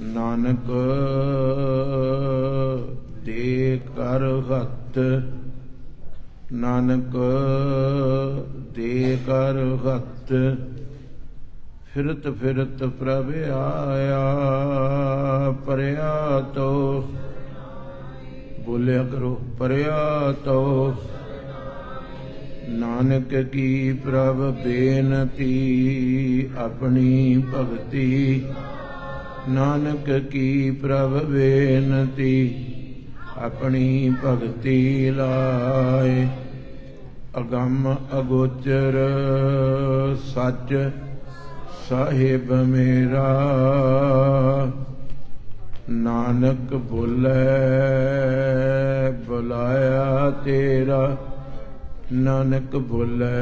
ਨਾਨਕ, ਦੇ ਕਰ ਹੱਥ। ਨਾਨਕ, ਦੇ ਕਰ ਹੱਥ। ਫਿਰਤ ਫਿਰਤ ਪ੍ਰਭ ਆਇਆ, ਪਰਿਆ ਤੋ। ਬੋਲਿਆ ਕਰੋ, ਪਰਿਆ ਤੋ। ਨਾਨਕ ਕੀ ਪ੍ਰਭ ਬੇਨਤੀ, ਆਪਣੀ ਭਗਤੀ। ਨਾਨਕ ਕੀ ਪ੍ਰਭ ਬੇਨਤੀ, ਆਪਣੀ ਭਗਤੀ ਲਾਏ। ਅਗੰਮ ਅਗੋਚਰ ਸੱਚ ਸਾਹਿਬ ਮੇਰਾ। ਨਾਨਕ ਬੋਲੇ, ਬੁਲਾਇਆ ਤੇਰਾ। ਨਾਨਕ ਬੋਲੇ,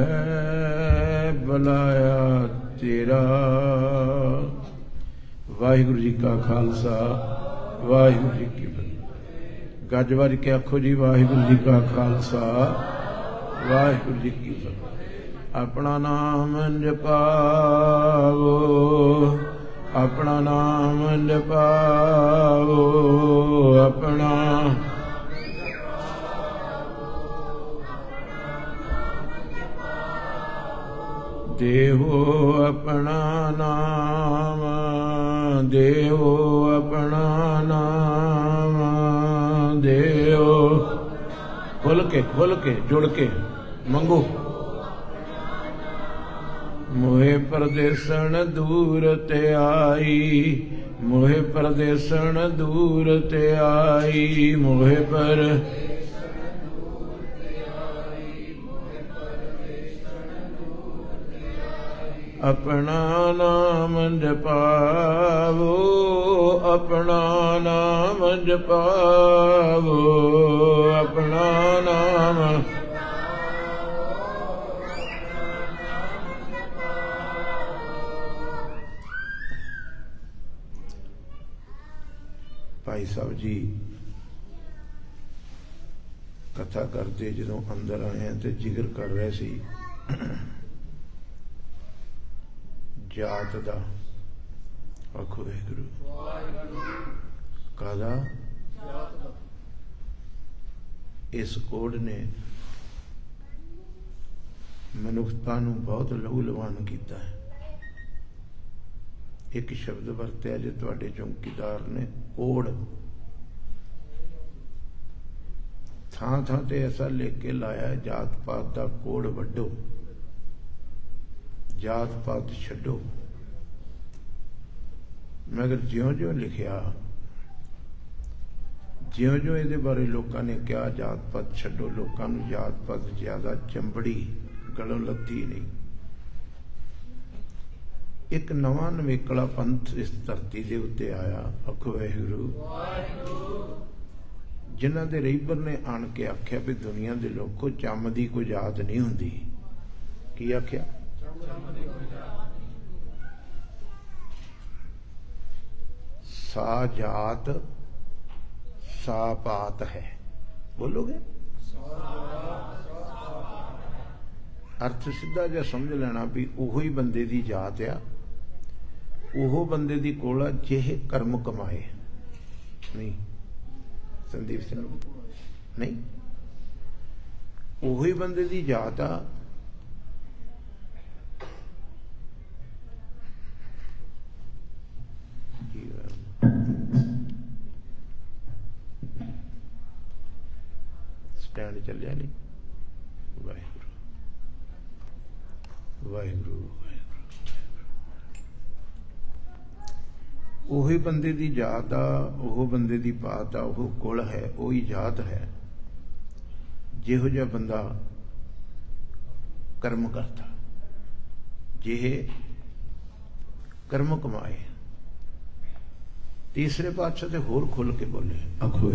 ਬੁਲਾਇਆ ਤੇਰਾ। ਵਾਹਿਗੁਰੂ ਜੀ ਕਾ ਖਾਲਸਾ, ਵਾਹਿਗੁਰੂ ਜੀ ਕੀ ਫਤਿਹ। ਗੱਜ ਵੱਜ ਕੇ ਆਖੋ ਜੀ, ਵਾਹਿਗੁਰੂ ਜੀ ਕਾ ਖਾਲਸਾ, ਵਾਹਿਗੁਰੂ ਜੀ ਕੀ ਫਤਿਹ। ਆਪਣਾ ਨਾਮ ਜਪਾਵੋ, ਆਪਣਾ ਨਾਮ ਜਪਾਵੋ, ਆਪਣਾ ਦੇਹੋ ਆਪਣਾ ਨਾਮ। ਦੇਹੋ ਆਪਣਾ ਨਾਮ ਦੇਹੋ ਖੁੱਲ ਕੇ ਖੁੱਲ ਕੇ, ਜੁੜ ਕੇ, ਮੰਗੋ। ਮੋਹਿ ਪਰਦੇਸਣ ਦੂਰ ਤੇ ਆਈ, ਮੋਹਿ ਪਰਦੇਸਣ ਦੂਰ ਤੇ ਆਈ, ਮੋਹਿ ਪਰ ਆਪਣਾ ਨਾਮ ਜਪਾਵੋ, ਆਪਣਾ ਨਾਮ ਜਪਾਵੋ, ਆਪਣਾ ਨਾਮ ਭਾਈ ਸਾਹਿਬ ਜੀ, ਕਥਾ ਕਰਦੇ ਜਦੋਂ ਅੰਦਰ ਆਏ ਆ ਤੇ ਜ਼ਿਕਰ ਕਰ ਰਹੇ ਸੀ। ਜਾਤ ਦਾ ਆਖੋ ਵਾਹਿਗੁਰੂ ਕਾਦਾ ਇਸ ਕੋਡ ਨੇ ਮਨੁੱਖਤਾ ਨੂੰ ਬਹੁਤ ਲਹੂ ਲਵਾਨ ਕੀਤਾ ਹੈ। ਇੱਕ ਸ਼ਬਦ ਵਰਤਿਆ ਜੇ ਤੁਹਾਡੇ ਚੌਂਕੀਦਾਰ ਨੇ ਕੋੜ ਥਾਂ ਥਾਂ ਤੇ ਐਸਾ ਲਿਖ ਕੇ ਲਾਇਆ ਜਾਤ ਪਾਤ ਦਾ ਕੋੜ ਵੱਡੋ ਜਾਤ ਪਾਤ ਛੱਡੋ। ਮਗਰ ਜਿਉਂ-ਜਿਉਂ ਲਿਖਿਆ, ਜਿਉਂ-ਜਿਉਂ ਇਹਦੇ ਬਾਰੇ ਲੋਕਾਂ ਨੇ ਕਿਹਾ, ਜਾਤ ਪਾਤ ਛੱਡੋ, ਲੋਕਾਂ ਨੂੰ ਜਾਤ ਪਾਤ ਜ਼ਿਆਦਾ ਚੰਬੜੀ, ਗਲੋਂ ਲੱਤੀ ਨਹੀਂ। ਇੱਕ ਨਵਾਂ ਨਵੇਕਲਾ ਪੰਥ ਇਸ ਧਰਤੀ ਦੇ ਉੱਤੇ ਆਇਆ। ਅਖੋ ਵਾਹਿਗੁਰੂ। ਜਿਨ੍ਹਾਂ ਦੇ ਰਹੀਬਰ ਨੇ ਆਣ ਕੇ ਆਖਿਆ ਵੀ ਦੁਨੀਆ ਦੇ ਲੋਕੋ ਚੰਮ ਦੀ ਕੋਈ ਯਾਦ ਨਹੀਂ ਹੁੰਦੀ। ਕੀ ਆਖਿਆ? ਸਾ ਜਾਤ ਸਾ ਪਾਤ ਹੈ ਬੋਲੋਗੇ ਅਰਥ ਸਿੱਧਾ ਜਿਹਾ ਸਮਝ ਲੈਣਾ ਵੀ ਉਹੋ ਹੀ ਬੰਦੇ ਦੀ ਜਾਤ ਆ ਉਹ ਬੰਦੇ ਦੀ ਕੋਲ ਜਿਹੇ ਕਰਮ ਕਮਾਏ ਨਹੀਂ ਸੰਦੀਪ ਸਿੰਘ ਨਹੀਂ ਉਹੀ ਬੰਦੇ ਦੀ ਜਾਤ ਆ ਵਾਹਿਗੁਰੂ ਉਹੀ ਬੰਦੇ ਦੀ ਜਾਤ ਆ ਉਹ ਬੰਦੇ ਦੀ ਬਾਤ ਆ ਉਹ ਕੁਲ ਹੈ ਉਹੀ ਜਾਤ ਹੈ। ਜਿਹੋ ਜਿਹਾ ਬੰਦਾ ਕਰਮ ਕਰਦਾ ਜਿਹੇ ਕਰਮ ਕਮਾਏ। ਤੀਸਰੇ ਪਾਤਸ਼ਾਹ ਤੇ ਹੋਰ ਖੁੱਲ ਕੇ ਬੋਲੇ ਅਖੋ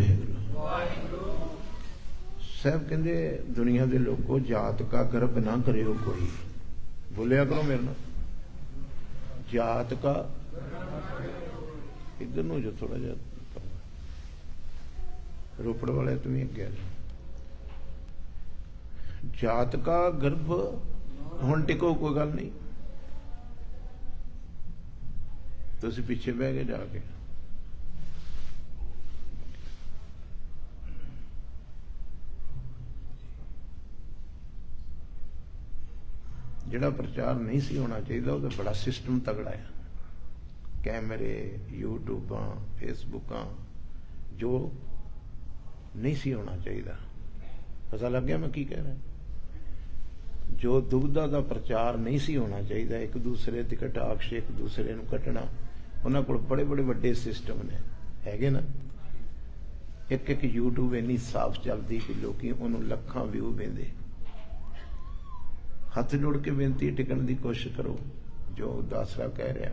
ਵਾਹਿਗੁਰੂ। ਸਾਹਿਬ ਕਹਿੰਦੇ ਦੁਨੀਆ ਦੇ ਲੋਕੋ ਜਾਤ ਕਾ ਗਰਭ ਨਾ ਕਰਿਓ ਕੋਈ। ਬੋਲਿਆ ਕਰੋ ਮੇਰੇ ਨਾਲ। ਜਾਤ ਕਾ ਇਧਰ ਨੂੰ ਜੋ ਥੋੜਾ ਜਿਹਾ ਰੋਪੜ ਵਾਲੇ ਤੁਸੀਂ ਅੱਗੇ ਆ ਜਾਤ ਕਾ ਗਰਭ, ਹੁਣ ਟਿਕੋ, ਕੋਈ ਗੱਲ ਨਹੀਂ। ਤੁਸੀਂ ਪਿੱਛੇ ਬਹਿ ਕੇ ਜਾ ਕੇ। ਜਿਹੜਾ ਪ੍ਰਚਾਰ ਨਹੀਂ ਸੀ ਹੋਣਾ ਚਾਹੀਦਾ, ਉਹਦਾ ਬੜਾ ਸਿਸਟਮ ਤਗੜਾ ਹੈ ਕੈਮਰੇ, ਯੂਟਿਊਬਾਂ, ਫੇਸਬੁੱਕਾਂ, ਜੋ ਨਹੀਂ ਸੀ ਹੋਣਾ ਚਾਹੀਦਾ। ਪਤਾ ਲੱਗ ਗਿਆ ਮੈਂ ਕੀ ਕਹਿ ਰਿਹਾ? ਜੋ ਦੁਬਦਾ ਦਾ ਪ੍ਰਚਾਰ ਨਹੀਂ ਸੀ ਹੋਣਾ ਚਾਹੀਦਾ, ਇੱਕ ਦੂਸਰੇ ਤੇ ਕਟਾਕਸ਼ ਇੱਕ ਦੂਸਰੇ ਨੂੰ ਕੱਟਣਾ ਉਹਨਾਂ ਕੋਲ ਬੜੇ ਬੜੇ ਵੱਡੇ ਸਿਸਟਮ ਨੇ। ਹੈਗੇ ਨਾ? ਇੱਕ ਇੱਕ YouTube ਇੰਨੀ ਸਾਫ਼ ਚੱਲਦੀ ਕਿ ਲੋਕੀ ਉਹਨੂੰ ਲੱਖਾਂ ਵਿਊ ਵੇਂਦੇ ਹੱਥ ਜੋੜ ਕੇ ਬੇਨਤੀ ਟਿਕਣ ਦੀ ਕੋਸ਼ਿਸ਼ ਕਰੋ, ਜੋ ਦਾਸਰਾ ਕਹਿ ਰਿਹਾ।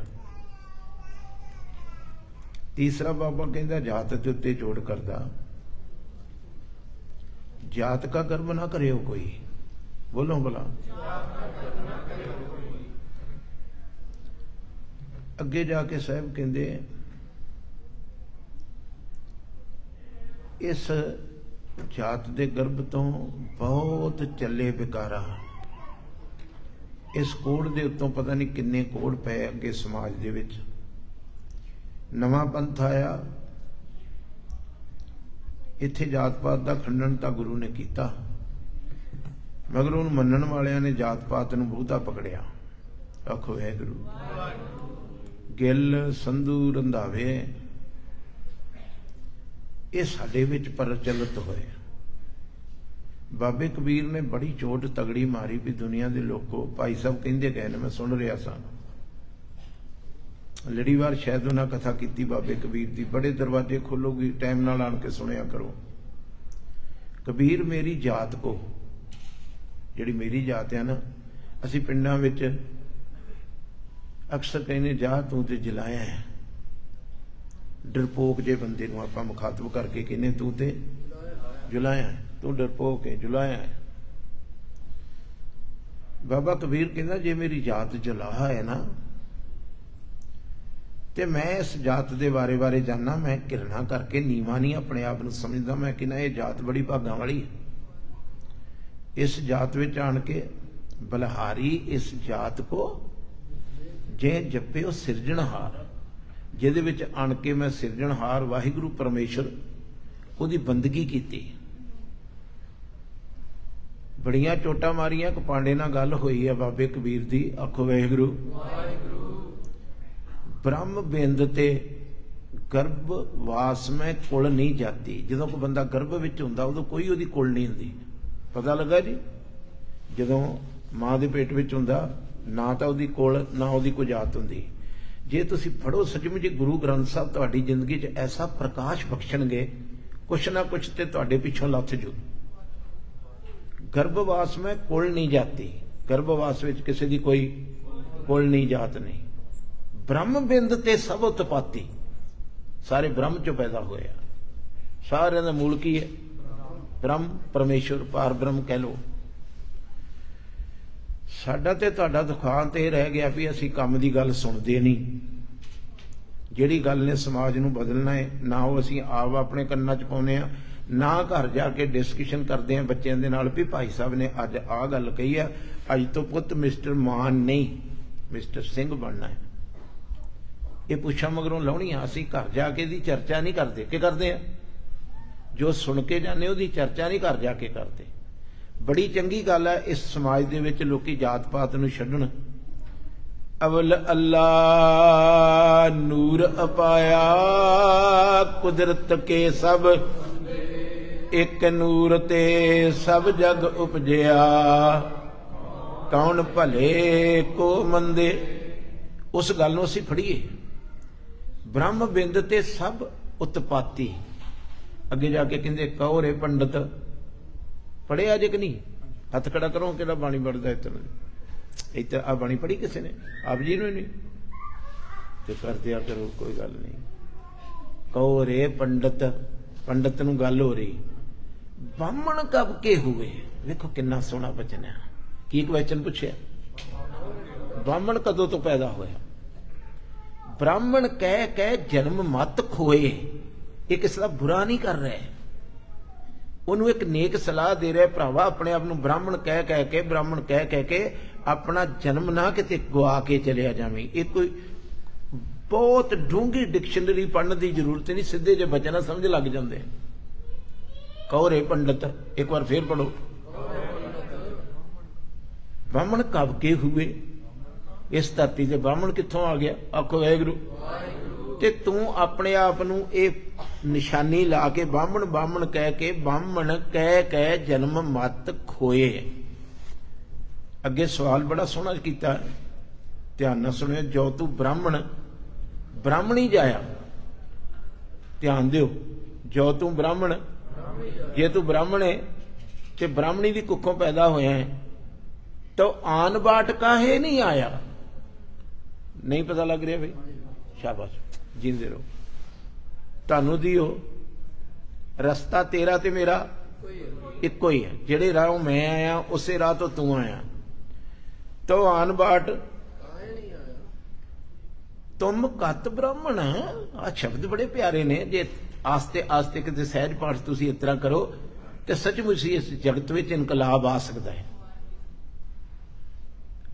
ਤੀਸਰਾ ਬਾਬਾ ਕਹਿੰਦਾ, ਜਾਤ ਦੇ ਉੱਤੇ ਜੋੜ ਕਰਦਾ। ਜਾਤ ਕਾ ਕਰਮ ਨਾ ਕਰਿਓ ਕੋਈ। ਬੋਲੋ ਭਲਾ। ਅੱਗੇ ਜਾ ਕੇ ਸਾਹਿਬ ਕਹਿੰਦੇ, ਇਸ ਜਾਤ ਦੇ ਗਰਭ ਤੋਂ ਬਹੁਤ ਚੱਲੇ ਵਿਕਾਰਾ। ਇਸ ਕੋੜ ਦੇ ਉੱਤੋਂ ਪਤਾ ਨਹੀਂ ਕਿੰਨੇ ਕੋੜ ਪਏ ਅੱਗੇ ਸਮਾਜ ਦੇ ਵਿੱਚ। ਨਵਾਂ ਪੰਥ ਆਇਆ। ਇੱਥੇ ਜਾਤ ਪਾਤ ਦਾ ਖੰਡਨ ਤਾਂ ਗੁਰੂ ਨੇ ਕੀਤਾ। ਮਗਰ ਉਹਨੂੰ ਮੰਨਣ ਵਾਲਿਆਂ ਨੇ ਜਾਤ ਪਾਤ ਨੂੰ ਬਹੁਤਾ ਪਕੜਿਆ। ਆਖੋ ਹੈ ਗੁਰੂ ਗਿੱਲ, ਸੰਧੂ, ਰੰਧਾਵੇ, ਇਹ ਸਾਡੇ ਵਿੱਚ ਪ੍ਰਚਲਿਤ ਹੋਏ। ਬਾਬੇ ਕਬੀਰ ਨੇ ਬੜੀ ਚੋਟ ਤਗੜੀ ਮਾਰੀ ਵੀ ਦੁਨੀਆ ਦੇ ਲੋਕੋ, ਭਾਈ ਸਾਹਿਬ ਕਹਿੰਦੇ ਗਏ ਨੇ, ਮੈਂ ਸੁਣ ਰਿਹਾ ਸਾਂ। ਲੜੀਵਾਰ ਸ਼ਾਇਦ ਉਹਨਾਂ ਕਥਾ ਕੀਤੀ ਬਾਬੇ ਕਬੀਰ ਦੀ, ਬੜੇ ਦਰਵਾਜ਼ੇ ਖੋਲੋਗੀ, ਟਾਈਮ ਨਾਲ ਆਣ ਕੇ ਸੁਣਿਆ ਕਰੋ। ਕਬੀਰ ਮੇਰੀ ਜਾਤ ਕੋ, ਜਿਹੜੀ ਮੇਰੀ ਜਾਤ ਆ ਨਾ, ਅਸੀਂ ਪਿੰਡਾਂ ਵਿੱਚ ਅਕਸਰ ਕਹਿੰਦੇ ਜਾ ਤੂੰ ਤੇ ਜਲਾਇਆ ਹੈ। ਡਰਪੋਕ ਜੇ ਬੰਦੇ ਨੂੰ ਆਪਾਂ ਮੁਖਾਤਬ ਕਰਕੇ ਕਹਿੰਦੇ ਤੂੰ ਤੇ ਜੁਲਾਇਆ ਤੂੰ ਡਰਪੋਕ ਕੇ ਜੁਲਾਇਆ ਬਾਬਾ ਕਬੀਰ ਕਹਿੰਦਾ, ਜੇ ਮੇਰੀ ਜਾਤ ਜਲਾਹਾ ਹੈ ਨਾ, ਤੇ ਮੈਂ ਇਸ ਜਾਤ ਦੇ ਬਾਰੇ ਬਾਰੇ ਜਾਨਣਾ ਮੈਂ ਕਿਰਨਾ ਕਰਕੇ ਨੀਵਾ ਨਹੀਂ ਆਪਣੇ ਆਪ ਨੂੰ ਸਮਝਦਾ, ਮੈਂ ਕਿ ਇਹ ਜਾਤ ਬੜੀ ਭਾਗਾਂ ਵਾਲੀ ਹੈ। ਇਸ ਜਾਤ ਵਿੱਚ ਆਣ ਕੇ ਬਲਹਾਰੀ ਇਸ ਜਾਤ ਕੋ ਜੇ ਜਪਿਓ ਸਿਰਜਣਹਾਰ ਜਿਹਦੇ ਵਿੱਚ ਆਣ ਕੇ ਮੈਂ ਸਿਰਜਣਹਾਰ ਵਾਹਿਗੁਰੂ ਪਰਮੇਸ਼ਰ ਉਹਦੀ ਬੰਦਗੀ ਕੀਤੀ। ਬੜੀਆਂ ਚੋਟਾਂ ਮਾਰੀਆਂ ਪਾਂਡੇ ਨਾਲ ਗੱਲ ਹੋਈ ਹੈ ਬਾਬੇ ਕਬੀਰ ਦੀ, ਆਖੋ ਵਾਹਿਗੁਰੂ। ਵਾਹਿਗੁਰੂ ਬ੍ਰਹਮ ਬਿੰਦ ਤੇ ਗਰਭ ਵਾਸ ਮੈਂ ਕੁਲ ਨਹੀਂ ਜਾਂਦੀ ਜਦੋਂ ਕੋਈ ਬੰਦਾ ਗਰਭ ਵਿੱਚ ਹੁੰਦਾ, ਉਦੋਂ ਕੋਈ ਉਹਦੀ ਕੁਲ ਨਹੀਂ ਹੁੰਦੀ। ਪਤਾ ਲੱਗਾ ਜੀ? ਜਦੋਂ ਮਾਂ ਦੇ ਪੇਟ ਵਿੱਚ ਹੁੰਦਾ, ਨਾ ਤਾਂ ਉਹਦੀ ਕੋਲ, ਨਾ ਉਹਦੀ ਕੋਈ ਜਾਤ ਹੁੰਦੀ। ਜੇ ਤੁਸੀਂ ਫੜੋ ਸੱਚਮੁੱਚ ਗੁਰੂ ਗ੍ਰੰਥ ਸਾਹਿਬ, ਤੁਹਾਡੀ ਜ਼ਿੰਦਗੀ 'ਚ ਐਸਾ ਪ੍ਰਕਾਸ਼ ਬਖਸ਼ਣਗੇ, ਕੁਛ ਨਾ ਕੁਛ ਤੇ ਤੁਹਾਡੇ ਪਿੱਛੋਂ ਲੱਥ ਜੂ। ਗਰਭਵਾਸ ਮੈਂ ਕੁਲ ਨਹੀਂ ਜਾਂਦੀ ਗਰਭਵਾਸ ਵਿੱਚ ਕਿਸੇ ਦੀ ਕੋਈ ਕੁਲ ਨਹੀਂ ਜਾਤ ਨਹੀਂ। ਬ੍ਰਹਮ ਬਿੰਦ ਤੇ ਸਭ ਉਤਪਾਤੀ। ਸਾਰੇ ਬ੍ਰਹਮ ਚੋਂ ਪੈਦਾ ਹੋਇਆ ਸਾਰਿਆਂ ਦਾ ਮੂਲ ਕੀ ਹੈ? ਬ੍ਰਹਮ, ਪਰਮੇਸ਼ਰ, ਪਾਰ ਬ੍ਰਹਮ ਕਹਿ ਲੋ ਸਾਡਾ ਤੇ ਤੁਹਾਡਾ ਦੁਖਾਂਤ ਇਹ ਰਹਿ ਗਿਆ ਵੀ ਅਸੀਂ ਕੰਮ ਦੀ ਗੱਲ ਸੁਣਦੇ ਨਹੀਂ। ਜਿਹੜੀ ਗੱਲ ਨੇ ਸਮਾਜ ਨੂੰ ਬਦਲਣਾ ਹੈ, ਨਾ ਉਹ ਅਸੀਂ ਆਪ ਆਪਣੇ ਕੰਨਾਂ 'ਚ ਪਾਉਨੇ ਆ ਨਾ ਘਰ ਜਾ ਕੇ ਡਿਸਕਸ਼ਨ ਕਰਦੇ ਆ ਬੱਚਿਆਂ ਦੇ ਨਾਲ, ਵੀ ਭਾਈ ਸਾਹਿਬ ਨੇ ਅੱਜ ਆਹ ਗੱਲ ਕਹੀ ਆ, ਅੱਜ ਤੋਂ ਪੁੱਤ ਮਿਸਟਰ ਮਾਨ ਨਹੀਂ ਮਿਸਟਰ ਸਿੰਘ ਬਣਨਾ ਹੈ। ਇਹ ਪੁੱਛਾਂ ਮਗਰੋਂ ਲਾਉਣੀਆਂ ਅਸੀਂ ਘਰ ਜਾ ਕੇ ਦੀ ਚਰਚਾ ਨਹੀਂ ਕਰਦੇ, ਕੀ ਕਰਦੇ ਆ? ਜੋ ਸੁਣ ਕੇ ਜਾਂਦੇ, ਉਹਦੀ ਚਰਚਾ ਨਹੀਂ ਘਰ ਜਾ ਕੇ ਕਰਦੇ। ਬੜੀ ਚੰਗੀ ਗੱਲ ਹੈ ਇਸ ਸਮਾਜ ਦੇ ਵਿੱਚ ਲੋਕੀ ਜਾਤ ਪਾਤ ਨੂੰ ਛੱਡਣ। ਅਵਲ ਅੱਲਾ ਨੂਰ ਅਪਾਇਆ, ਕੁਦਰਤ ਕੇ ਸਭ ਇੱਕ ਨੂਰ ਤੇ ਸਭ ਜਗ ਉਪਜਿਆ। ਕੌਣ ਭਲੇ, ਕੋ ਮੰਦੇ? ਉਸ ਗੱਲ ਨੂੰ ਅਸੀਂ ਫੜੀਏ। ਬ੍ਰਹਮ ਬਿੰਦ ਤੇ ਸਭ ਉਤਪਾਤੀ। ਅੱਗੇ ਜਾ ਕੇ ਕਹਿੰਦੇ ਕੌਰੇ ਪੰਡਤ ਪੜਿਆ ਜੇ ਕਿ ਨਹੀਂ? ਹੱਥ ਖੜਾ ਕਰੋ, ਕਿਹੜਾ ਬਾਣੀ ਪੜਦਾ ਇਤਰ ਇੱਧਰ ਆ ਬਾਣੀ ਪੜੀ ਕਿਸੇ ਨੇ? ਆਪ ਜੀ ਨੂੰ ਨਹੀਂ। ਤੇ ਕਰਦੇ ਆ ਕਰੋ ਕੋਈ ਗੱਲ ਨਹੀਂ। ਕੌਰੇ ਪੰਡਤ ਪੰਡਤ ਨੂੰ ਗੱਲ ਹੋ ਰਹੀ। ਬਾਹਮਣ ਕਬ ਕੇ ਹੋਏ? ਵੇਖੋ ਕਿੰਨਾ ਸੋਹਣਾ ਬਚਨ ਹੈ। ਕੀ ਕੁਐਸਚਨ ਪੁੱਛਿਆ? ਬਾਹਮਣ ਕਦੋਂ ਤੋਂ ਪੈਦਾ ਹੋਇਆ? ਬ੍ਰਾਹਮਣ ਕਹਿ ਕਹਿ ਜਨਮ ਮਤ ਖੋਏ। ਇਹ ਕਿਸੇ ਦਾ ਬੁਰਾ ਨਹੀਂ ਕਰ ਰਿਹਾ ਉਹਨੂੰ ਇੱਕ ਨੇਕ ਸਲਾਹ ਦੇ ਰਿਹਾ ਭਰਾਵਾ, ਆਪਣੇ ਆਪ ਨੂੰ ਬ੍ਰਾਹਮਣ ਕਹਿ ਕਹਿ ਕੇ, ਬ੍ਰਾਹਮਣ ਕਹਿ ਕਹਿ ਕੇ ਆਪਣਾ ਜਨਮ ਨਾ ਕਿਤੇ ਗਵਾ ਕੇ ਚਲਿਆ ਜਾਵੇਂ। ਇਹ ਕੋਈ ਬਹੁਤ ਡੂੰਘੀ ਡਿਕਸ਼ਨਰੀ ਪੜਨ ਦੀ ਜ਼ਰੂਰਤ ਨਹੀਂ, ਸਿੱਧੇ ਜੇ ਬਚਨਾ ਸਮਝ ਲੱਗ ਜਾਂਦੇ। ਕੌਰੇ ਪੰਡਤ, ਇੱਕ ਵਾਰ ਫੇਰ ਪੜੋ ਬ੍ਰਾਹਮਣ ਕਬ ਕੇ ਹੋਏ? ਇਸ ਧਰਤੀ ਤੇ ਬ੍ਰਾਹਮਣ ਕਿੱਥੋਂ ਆ ਗਿਆ? ਆਖੋ, ਵਾਹਿਗੁਰੂ। ਤੇ ਤੂੰ ਆਪਣੇ ਆਪ ਨੂੰ ਇਹ ਨਿਸ਼ਾਨੀ ਲਾ ਕੇ ਬਾਹਮਣ ਬਾਹਮਣ ਕਹਿ ਕੇ, ਬਾਹਮਣ ਕਹਿ ਕਹਿ ਜਨਮ ਮਤ ਖੋਏ। ਅੱਗੇ ਸਵਾਲ ਬੜਾ ਸੋਹਣਾ ਕੀਤਾ। ਧਿਆਨ ਨਾਲ ਸੁਣਿਓ, ਜੋ ਤੂੰ ਬ੍ਰਾਹਮਣ, ਬ੍ਰਾਹਮਣੀ ਜਾਇਆ, ਧਿਆਨ ਦਿਓ, ਜੋ ਤੂੰ ਬ੍ਰਾਹਮਣ ਜੇ ਤੂੰ ਬ੍ਰਾਹਮਣ ਹੈ ਤੇ ਬ੍ਰਾਹਮਣੀ ਦੀ ਕੁੱਖੋਂ ਪੈਦਾ ਹੋਇਆ ਹੈ, ਤਾਂ ਆਨ ਬਾਟ ਕਾਹੇ ਨਹੀਂ ਆਇਆ? ਨਹੀਂ ਪਤਾ ਲੱਗ ਰਿਹਾ ਬਈ? ਸ਼ਾਬਾਸ਼, ਜਿੰਦੇ ਰਹੋ। ਤੁਹਾਨੂੰ ਦਿਓ। ਰਸਤਾ ਤੇਰਾ ਤੇ ਮੇਰਾ ਇੱਕੋ ਹੀ ਹੈ। ਜਿਹੜੇ ਰਾਹੋਂ ਮੈਂ ਆਇਆ, ਉਸੇ ਰਾਹ ਤੋਂ ਤੂੰ ਆਇਆ। ਤੋ ਆਨ ਬਾਟ ਤੁਮ ਕਤ ਬ੍ਰਾਹਮਣ ਆ ਸ਼ਬਦ ਬੜੇ ਪਿਆਰੇ ਨੇ, ਜੇ ਆਸਤੇ ਆਸਤੇ ਕਿਤੇ ਸਹਿਜ ਪਾਠ ਤੁਸੀਂ ਇਸ ਤਰ੍ਹਾਂ ਕਰੋ ਤੇ ਸੱਚਮੁੱਚ ਇਸ ਜਗਤ ਵਿੱਚ ਇਨਕਲਾਬ ਆ ਸਕਦਾ ਹੈ।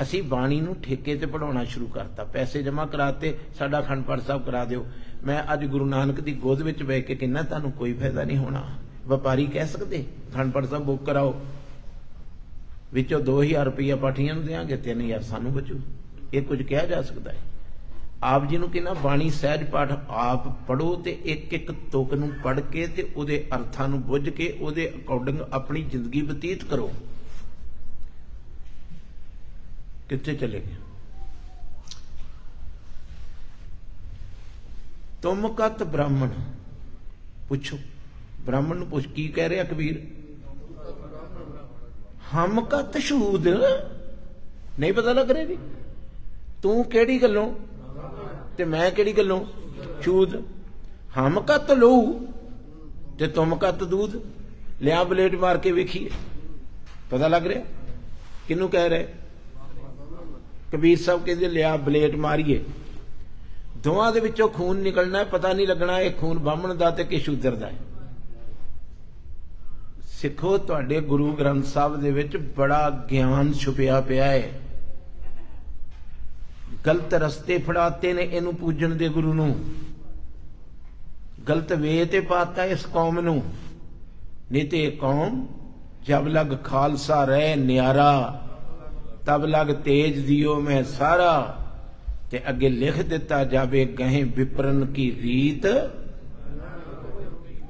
ਅਸੀਂ ਬਾਣੀ ਨੂੰ ਠੇਕੇ ਤੇ ਪੜਾਉਣਾ ਸ਼ੁਰੂ ਕਰਤਾ। ਪੈਸੇ ਜਮ੍ਹਾਂ ਕਰਾਤੇ, ਸਾਡਾ ਅਖੰਡ ਪਾਠ ਸਾਹਿਬ ਕਰਾ ਦਿਓ। ਮੈਂ ਅੱਜ ਗੁਰੂ ਨਾਨਕ ਦੀ ਗੋਦ ਵਿੱਚ ਬੈ ਕੇ ਕਿੰਨਾ ਤੁਹਾਨੂੰ ਕੋਈ ਫਾਇਦਾ ਨਹੀਂ ਹੋਣਾ। ਵਪਾਰੀ ਕਹਿ ਸਕਦੇ, ਅਖੰਡ ਪਾਠ ਸਾਹਿਬ ਬੁੱਕ ਕਰਾਓ। ਵਿੱਚੋਂ 2000 ਰੁਪਇਆ ਪਾਠੀਆਂ ਨੂੰ ਦੇਾਂਗੇ 3000 ਸਾਨੂੰ ਬਚੂ। ਇਹ ਕੁਝ ਕਿਹਾ ਜਾ ਸਕਦਾ ਹੈ। ਆਪ ਜੀ ਨੂੰ ਕਿਹਾ ਬਾਣੀ ਸਹਿਜ ਪਾਠ ਆਪ ਪੜੋ ਤੇ ਇੱਕ ਇੱਕ ਤੁਕ ਨੂੰ ਪੜ ਕੇ ਤੇ ਉਹਦੇ ਅਰਥਾਂ ਨੂੰ ਬੁੱਝ ਕੇ ਉਹਦੇ ਅਕੋਰਡਿੰਗ ਆਪਣੀ ਜ਼ਿੰਦਗੀ ਬਤੀਤ ਕਰੋ। ਕਿੱਥੇ ਚਲੇ ਗਏ? ਤੁਮ ਕਤ ਬ੍ਰਾਹਮਣ? ਪੁੱਛੋ। ਬ੍ਰਾਹਮਣ ਨੂੰ ਪੁੱਛ, ਕੀ ਕਹਿ ਰਿਹਾ ਕਬੀਰ? ਹਮ ਕਤ ਸ਼ੂਦ। ਨਹੀਂ ਪਤਾ ਲੱਗ ਰਿਹਾ ਜੀ? ਤੂੰ ਕਿਹੜੀ ਗੱਲੋਂ ਤੇ ਮੈਂ ਕਿਹੜੀ ਗੱਲੋਂ? ਸ਼ੂਦ ਹਮ ਕਤ ਲੋ ਤੇ ਤੁਮ ਕਤ ਦੂਧ ਲਿਆ ਬਲੇਟ ਮਾਰ ਕੇ ਵੇਖੀਏ। ਪਤਾ ਲੱਗ ਰਿਹਾ? ਕਿਹਨੂੰ ਕਹਿ ਰਹੇ? ਕਬੀਰ ਸਾਹਿਬ ਕਹਿੰਦੇ, ਲਿਆ ਬਲੇਟ ਮਾਰੀਏ। ਦੋਵਾਂ ਦੇ ਵਿੱਚੋਂ ਖੂਨ ਨਿਕਲਣਾ ਪਤਾ ਨਹੀਂ ਲੱਗਣਾ ਇਹ ਖੂਨ ਬਾਹਮਣ ਦਾ ਤੇ ਕਿ ਸ਼ੂਦਰ ਦਾ ਹੈ। ਸਿੱਖੋ, ਤੁਹਾਡੇ ਗੁਰੂ ਗ੍ਰੰਥ ਸਾਹਿਬ ਦੇ ਵਿੱਚ ਬੜਾ ਗਿਆਨ ਛੁਪਿਆ ਪਿਆ ਹੈ। ਗਲਤ ਰਸਤੇ ਫੜਾਤੇ ਨੇ ਇਹਨੂੰ ਪੂਜਣ ਦੇ ਗੁਰੂ ਨੂੰ। ਗਲਤ ਵੇ ਤੇ ਪਾਤਾ ਇਸ ਕੌਮ ਨੂੰ। ਨਹੀਂ ਤੇ ਇਹ ਕੌਮ ਜਬ ਲਗ ਖਾਲਸਾ ਰਹਿ ਨਿਆਰਾ, ਤਬ ਲਗ ਤੇਜ ਦਿਓ ਮੈਂ ਸਾਰਾ। ਤੇ ਅੱਗੇ ਲਿਖ ਦਿੱਤਾ ਜਾਵੇ ਗਹਿ ਵਿਪਰਨ ਕੀ ਰੀਤ।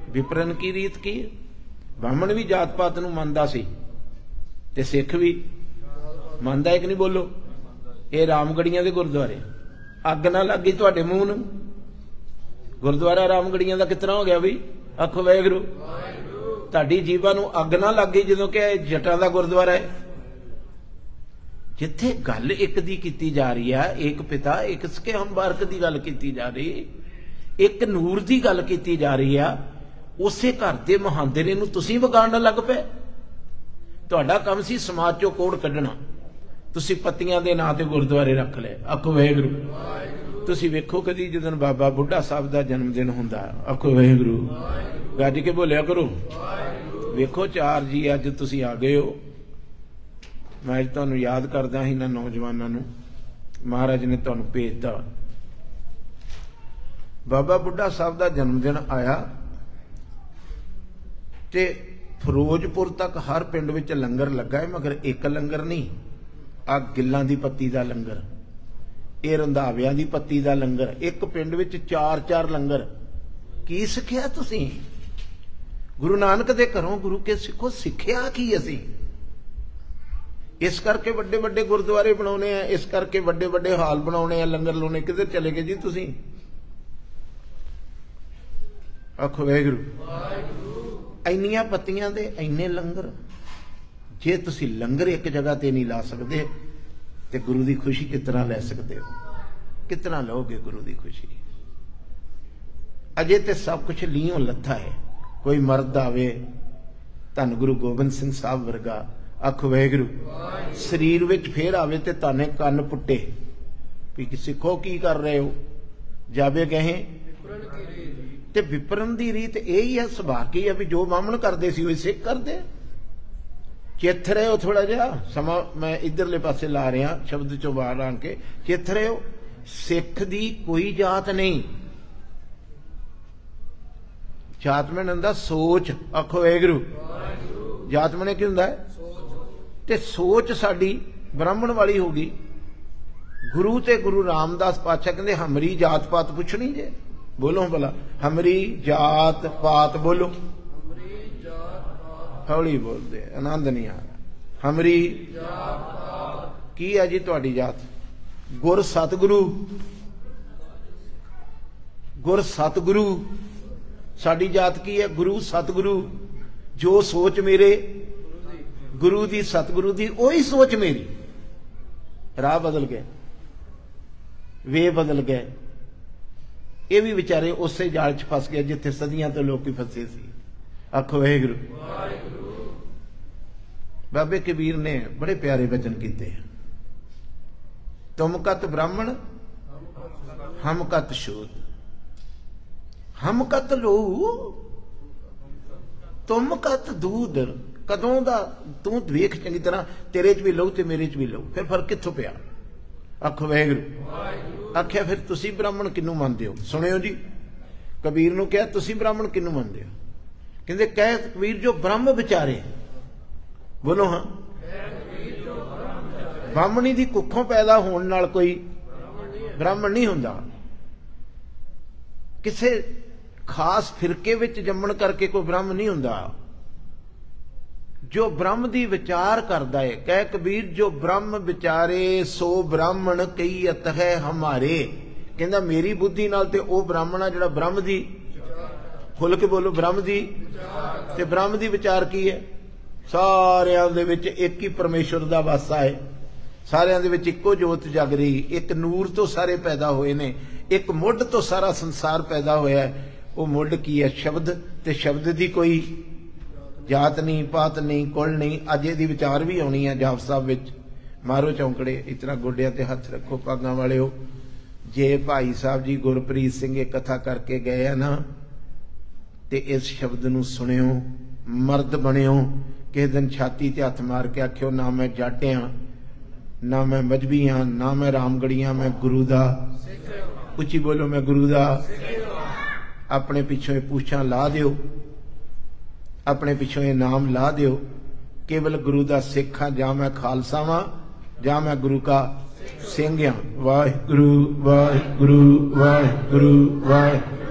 ਵਿਪਰਨ ਕੀ ਰੀਤ ਕੀ? ਬ੍ਰਾਹਮਣ ਵੀ ਜਾਤ ਪਾਤ ਨੂੰ ਮੰਨਦਾ ਸੀ। ਤੇ ਸਿੱਖ ਵੀ। ਮੰਨਦਾ ਇੱਕ ਨਹੀਂ ਬੋਲੋ? ਇਹ ਰਾਮਗੜੀਆਂ ਦੇ ਗੁਰਦੁਆਰੇ। ਅੱਗ ਨਾ ਲੱਗੀ ਤੁਹਾਡੇ ਮੂੰਹ ਨੂੰ। ਗੁਰਦੁਆਰਾ ਰਾਮਗੜੀਆਂ ਦਾ ਕਿਤਨਾ ਹੋ ਗਿਆ ਵੀ ਆਖੋ ਵੈਗਰੂ ਤੁਹਾਡੀ ਜੀਵਾਂ ਨੂੰ ਅੱਗ ਨਾ ਲੱਗੀ ਜਦੋਂ ਕਿ ਜਟਾਂ ਦਾ ਗੁਰਦੁਆਰਾ ਹੈ। ਜਿੱਥੇ ਗੱਲ ਇੱਕ ਦੀ ਕੀਤੀ ਜਾ ਰਹੀ ਹੈ ਇੱਕ ਪਿਤਾ, ਇੱਕ ਸਕੇ ਹਮਬਾਰਕ ਦੀ ਗੱਲ ਕੀਤੀ ਜਾ ਰਹੀ, ਇੱਕ ਨੂਰ ਦੀ ਗੱਲ ਕੀਤੀ ਜਾ ਰਹੀ ਆ, ਉਸੇ ਘਰ ਦੇ ਮਹਾਂਦਰੇ ਨੂੰ ਤੁਸੀਂ ਵਿਗਾੜਨ ਲੱਗ ਪਏ। ਤੁਹਾਡਾ ਕੰਮ ਸੀ ਸਮਾਜ ਚੋਂ ਕੋੜ ਕੱਢਣਾ। ਤੁਸੀਂ ਪੱਤੀਆਂ ਦੇ ਨਾਂ ਤੇ ਗੁਰਦੁਆਰੇ ਰੱਖ ਲਏ। ਆਖੋ ਵਾਹਿਗੁਰੂ। ਤੁਸੀਂ ਵੇਖੋ ਕਦੀ ਜਦੋਂ ਬਾਬਾ ਬੁੱਢਾ ਸਾਹਿਬ ਦਾ ਜਨਮ ਦਿਨ ਹੁੰਦਾ ਆਖੋ ਵਾਹਿਗੁਰੂ। ਗੱਜ ਕੇ ਬੋਲਿਆ ਕਰੋ। ਵੇਖੋ ਚਾਰ ਜੀ ਅੱਜ ਤੁਸੀਂ ਆ ਗਏ ਹੋ। ਮੈਂ ਅੱਜ ਤੁਹਾਨੂੰ ਯਾਦ ਕਰਦਾ ਸੀ ਇਹਨਾਂ ਨੌਜਵਾਨਾਂ ਨੂੰ। ਮਹਾਰਾਜ ਨੇ ਤੁਹਾਨੂੰ ਭੇਜਦਾ ਬਾਬਾ ਬੁੱਢਾ ਸਾਹਿਬ ਦਾ ਜਨਮ ਦਿਨ ਆਇਆ ਤੇ ਫਿਰੋਜ਼ਪੁਰ ਤੱਕ ਹਰ ਪਿੰਡ ਵਿੱਚ ਲੰਗਰ ਲੱਗਾ ਹੈ ਮਗਰ ਇੱਕ ਲੰਗਰ ਨਹੀਂ। ਆ ਗਿੱਲਾਂ ਦੀ ਪੱਤੀ ਦਾ ਲੰਗਰ ਇਹ ਰੰਧਾਵਿਆਂ ਦੀ ਪੱਤੀ ਦਾ ਲੰਗਰ ਇੱਕ ਪਿੰਡ ਵਿੱਚ ਚਾਰ ਚਾਰ ਲੰਗਰ। ਕੀ ਸਿੱਖਿਆ ਤੁਸੀਂ? ਗੁਰੂ ਨਾਨਕ ਦੇ ਘਰੋਂ ਗੁਰੂ ਕੇ ਸਿੱਖੋ ਸਿੱਖਿਆ ਕੀ ਅਸੀਂ? ਇਸ ਕਰਕੇ ਵੱਡੇ ਵੱਡੇ ਗੁਰਦੁਆਰੇ ਬਣਾਉਣੇ ਆ ਇਸ ਕਰਕੇ ਵੱਡੇ ਵੱਡੇ ਹਾਲ ਬਣਾਉਣੇ ਆ ਲੰਗਰ ਲਾਉਣੇ ਕਿੱਧਰ ਚਲੇ ਗਏ ਜੀ ਤੁਸੀਂ? ਆਖੋ ਵਾਹਿਗੁਰੂ। ਇੰਨੀਆਂ ਪੱਤੀਆਂ ਦੇ ਇੰਨੇ ਲੰਗਰ। ਜੇ ਤੁਸੀਂ ਲੰਗਰ ਇੱਕ ਜਗ੍ਹਾ ਤੇ ਨਹੀਂ ਲਾ ਸਕਦੇ, ਤੇ ਗੁਰੂ ਦੀ ਖੁਸ਼ੀ ਕਿਸ ਤਰ੍ਹਾਂ ਲੈ ਸਕਦੇ ਹੋ? ਕਿਸ ਤਰ੍ਹਾਂ ਲਓਗੇ ਗੁਰੂ ਦੀ ਖੁਸ਼ੀ? ਅਜੇ ਤੇ ਸਭ ਕੁਝ ਲੀਓ ਲੱਥਾ ਹੈ। ਕੋਈ ਮਰਦ ਆਵੇ, ਧੰਨ ਗੁਰੂ ਗੋਬਿੰਦ ਸਿੰਘ ਸਾਹਿਬ ਵਰਗਾ ਅੱਖ ਵੈਗਰੂ ਸਰੀਰ ਵਿੱਚ ਫੇਰ ਆਵੇ ਤੇ ਤਾਨੇ ਕੰਨ ਪੁੱਟੇ। ਵੀ ਕਿ ਸਿੱਖੋ ਕੀ ਕਰ ਰਹੇ ਹੋ? ਜਾਵੇ ਕਹੇ। ਤੇ ਵਿਪਰਨ ਦੀ ਰੀਤ ਇਹ ਹੀ ਹੈ, ਸੁਭਾਅ ਕੀ ਹੈ ਵੀ ਜੋ ਬਾਹਮਣ ਕਰਦੇ ਸੀ, ਉਹ ਸਿੱਖ ਕਰਦੇ ਚਿੱਥ ਰਹੇ ਹੋ ਥੋੜਾ ਜਿਹਾ? ਸਮਾਂ ਮੈਂ ਇਧਰਲੇ ਪਾਸੇ ਲਾ ਰਿਹਾ, ਸ਼ਬਦ ਚੋਂ ਬਾਹਰ ਆਣ ਕੇ। ਚਿੱਥ ਰਹੇ ਹੋ? ਸਿੱਖ ਦੀ ਕੋਈ ਜਾਤ ਨਹੀਂ। ਜਾਤ ਹੁੰਦਾ ਸੋਚ। ਆਖੋ ਏਗਰੂ ਗੁਰੂ ਮਨੇ ਕੀ ਹੁੰਦਾ ਹੈ? ਤੇ ਸੋਚ ਸਾਡੀ ਬ੍ਰਾਹਮਣ ਵਾਲੀ ਹੋ ਗਈ। ਗੁਰੂ ਤੇ ਗੁਰੂ ਰਾਮਦਾਸ ਪਾਤਸ਼ਾਹ ਕਹਿੰਦੇ, ਹਮਰੀ ਜਾਤ ਪਾਤ ਪੁੱਛਣੀ ਜੇ? ਬੋਲੋ ਭਲਾ। ਹਮਰੀ ਜਾਤ ਪਾਤ ਬੋਲੋ। ਹੌਲੀ ਬੋਲਦੇ ਆਨੰਦ ਨਹੀਂ ਆ ਰਿਹਾ। ਹਮਰੀ, ਕੀ ਹੈ ਜੀ ਤੁਹਾਡੀ ਜਾਤ ਗੁਰ ਸਤਿਗੁਰੂ ਗੁਰ ਸਤਿਗੁਰੂ, ਸਾਡੀ ਜਾਤ ਕੀ ਹੈ? ਗੁਰੂ ਸਤਿਗੁਰੂ, ਜੋ ਸੋਚ ਮੇਰੇ, ਗੁਰੂ ਦੀ ਸਤਿਗੁਰੂ ਦੀ, ਉਹੀ ਸੋਚ ਮੇਰੀ। ਰਾਹ ਬਦਲ ਗਏ, ਵੇ ਬਦਲ ਗਏ। ਇਹ ਵੀ ਵਿਚਾਰੇ ਉਸੇ ਜਾਲ 'ਚ ਫਸ ਗਏ, ਜਿੱਥੇ ਸਦੀਆਂ ਤੋਂ ਲੋਕੀ ਫਸੇ ਸੀ। ਆਖੋ ਵਾਹਿਗੁਰੂ ਬਾਬੇ ਕਬੀਰ ਨੇ ਬੜੇ ਪਿਆਰੇ ਵਚਨ ਕੀਤੇ। ਤੁਮ ਕਤ ਬ੍ਰਾਹਮਣ, ਹਮ ਕਤ ਸ਼ੂਦ ਹਮ ਕਤ ਲੋ, ਤੁਮ ਕਤ ਦੂਧ। ਕਦੋਂ ਦਾ ਤੂੰ ਵੇਖ ਚੰਗੀ ਤਰ੍ਹਾਂ, ਤੇਰੇ 'ਚ ਵੀ ਲਹੂ ਤੇ ਮੇਰੇ 'ਚ ਵੀ ਲਹੂ ਫਿਰ ਫ਼ਰਕ ਕਿੱਥੋਂ ਪਿਆ? ਆਖੋ ਵਾਹਿਗੁਰੂ ਆਖਿਆ, ਫਿਰ ਤੁਸੀਂ ਬ੍ਰਾਹਮਣ ਕਿੰਨੂੰ ਮੰਨਦੇ ਹੋ? ਸੁਣਿਓ ਜੀ। ਕਬੀਰ ਨੂੰ ਕਿਹਾ, ਤੁਸੀਂ ਬ੍ਰਾਹਮਣ ਕਿੰਨੂੰ ਮੰਨਦੇ ਹੋ? ਕਹਿੰਦੇ ਕਹਿ ਕਬੀਰ ਜੋ ਬ੍ਰਹਮ ਵਿਚਾਰੇ। ਬੋਲੋ ਹਾਂ। ਬ੍ਰਾਹਮਣੀ ਦੀ ਕੁੱਖੋਂ ਪੈਦਾ ਹੋਣ ਨਾਲ ਕੋਈ ਬ੍ਰਾਹਮਣ ਨਹੀਂ ਹੁੰਦਾ। ਕਿਸੇ ਖਾਸ ਫਿਰਕੇ ਵਿੱਚ ਜੰਮਣ ਕਰਕੇ ਕੋਈ ਬ੍ਰਹਮ ਨਹੀਂ ਹੁੰਦਾ। ਜੋ ਬ੍ਰਹਮ ਦੀ ਵਿਚਾਰ ਕਰਦਾ ਹੈ ਕਹਿ ਕਬੀਰ ਜੋ ਬ੍ਰਹਮ ਵਿਚਾਰੇ, ਸੋ ਬ੍ਰਾਹਮਣ ਕਈ ਅਤ ਹੈ ਹਮਾਰੇ। ਕਹਿੰਦਾ ਮੇਰੀ ਬੁੱਧੀ ਨਾਲ ਤੇ ਉਹ ਬ੍ਰਾਹਮਣ ਆ ਜਿਹੜਾ ਬ੍ਰਹਮ ਦੀ ਖੁੱਲ ਕੇ ਬੋਲੋ, ਬ੍ਰਹਮ ਦੀ ਤੇ ਬ੍ਰਹਮ ਦੀ ਵਿਚਾਰ ਕੀ ਹੈ? ਸਾਰਿਆਂ ਦੇ ਵਿੱਚ ਇੱਕ ਹੀ ਪਰਮੇਸ਼ਵਰ ਦਾ ਵਾਸਾ ਹੈ। ਸਾਰਿਆਂ ਦੇ ਵਿੱਚ ਇੱਕੋ ਜੋਤ ਜਗ ਰਹੀ। ਇੱਕ ਨੂਰ ਤੋਂ ਸਾਰੇ ਪੈਦਾ ਹੋਏ ਨੇ। ਇੱਕ ਮੁੱਢ ਤੋਂ ਸਾਰਾ ਸੰਸਾਰ ਪੈਦਾ ਹੋਇਆ ਉਹ ਮੁੱਢ ਕੀ ਹੈ? ਸ਼ਬਦ। ਤੇ ਸ਼ਬਦ ਦੀ ਕੋਈ ਜਾਤ ਨਹੀਂ, ਪਾਤ ਨਹੀਂ, ਕੁਲ ਨਹੀਂ, ਅੱਜ ਇਹਦੀ ਵਿਚਾਰ ਵੀ ਆਉਣੀ ਹੈ ਜਾਪ ਸਾਹਿਬ ਵਿੱਚ। ਮਾਰੋ ਚੌਂਕੜੇ, ਇਤਨਾ ਗੋਡਿਆਂ ਤੇ ਹੱਥ ਰੱਖੋ ਪਾਗਾਂ ਵਾਲਿਓ। ਜੇ ਭਾਈ ਸਾਹਿਬ ਜੀ ਗੁਰਪ੍ਰੀਤ ਸਿੰਘ ਇਹ ਕਥਾ ਕਰਕੇ ਗਏ ਆ ਨਾ ਤੇ ਇਸ ਸ਼ਬਦ ਨੂੰ ਸੁਣਿਓ, ਮਰਦ ਬਣਿਓ, ਕਿਸੇ ਦਿਨ ਛਾਤੀ ਤੇ ਹੱਥ ਮਾਰ ਕੇ ਆਖਿਓ, ਨਾ ਮੈਂ ਜਾਟਿਆਂ, ਨਾ ਮੈਂ ਮਜਬੀਆਂ, ਨਾ ਮੈਂ ਰਾਮਗੜੀਆਂ, ਮੈਂ ਗੁਰੂ ਦਾ। ਉੱਚੀ ਬੋਲੋ, ਮੈਂ ਗੁਰੂ ਦਾ। ਆਪਣੇ ਪਿੱਛੋਂ ਇਹ ਪੁੱਛਾਂ ਲਾ ਦਿਓ। ਆਪਣੇ ਪਿੱਛੋਂ ਇਹ ਨਾਮ ਲਾ ਦਿਓ। ਕੇਵਲ ਗੁਰੂ ਦਾ ਸਿੱਖ ਹਾਂ, ਜਾਂ ਮੈਂ ਖਾਲਸਾ ਵਾਂ, ਜਾਂ ਮੈਂ ਗੁਰੂ ਕਾ ਸਿੰਘ ਹਾਂ। ਵਾਹਿਗੁਰੂ ਵਾਹਿਗੁਰੂ ਵਾਹਿਗੁਰੂ ਵਾਹਿਗੁਰੂ।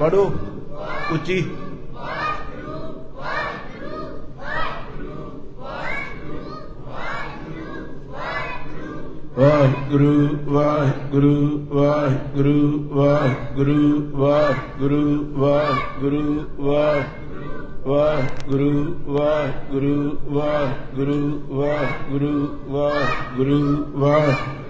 ਪੜੋ ਉੱਚੀ ਵਾਹਿਗੁਰੂ ਵਾਹਿਗੁਰੂ ਵਾਹਿਗੁਰੂ ਵਾਹਿਗੁਰੂ ਵਾਹਿਗੁਰੂ ਵਾਹਿਗੁਰੂ ਵਾਹਿਗੁਰੂ ਵਾਹਿਗੁਰੂ ਵਾਹਿਗੁਰੂ ਵਾਹਿਗੁਰੂ ਵਾਹਿਗੁਰੂ ਵਾਹਿਗੁਰੂ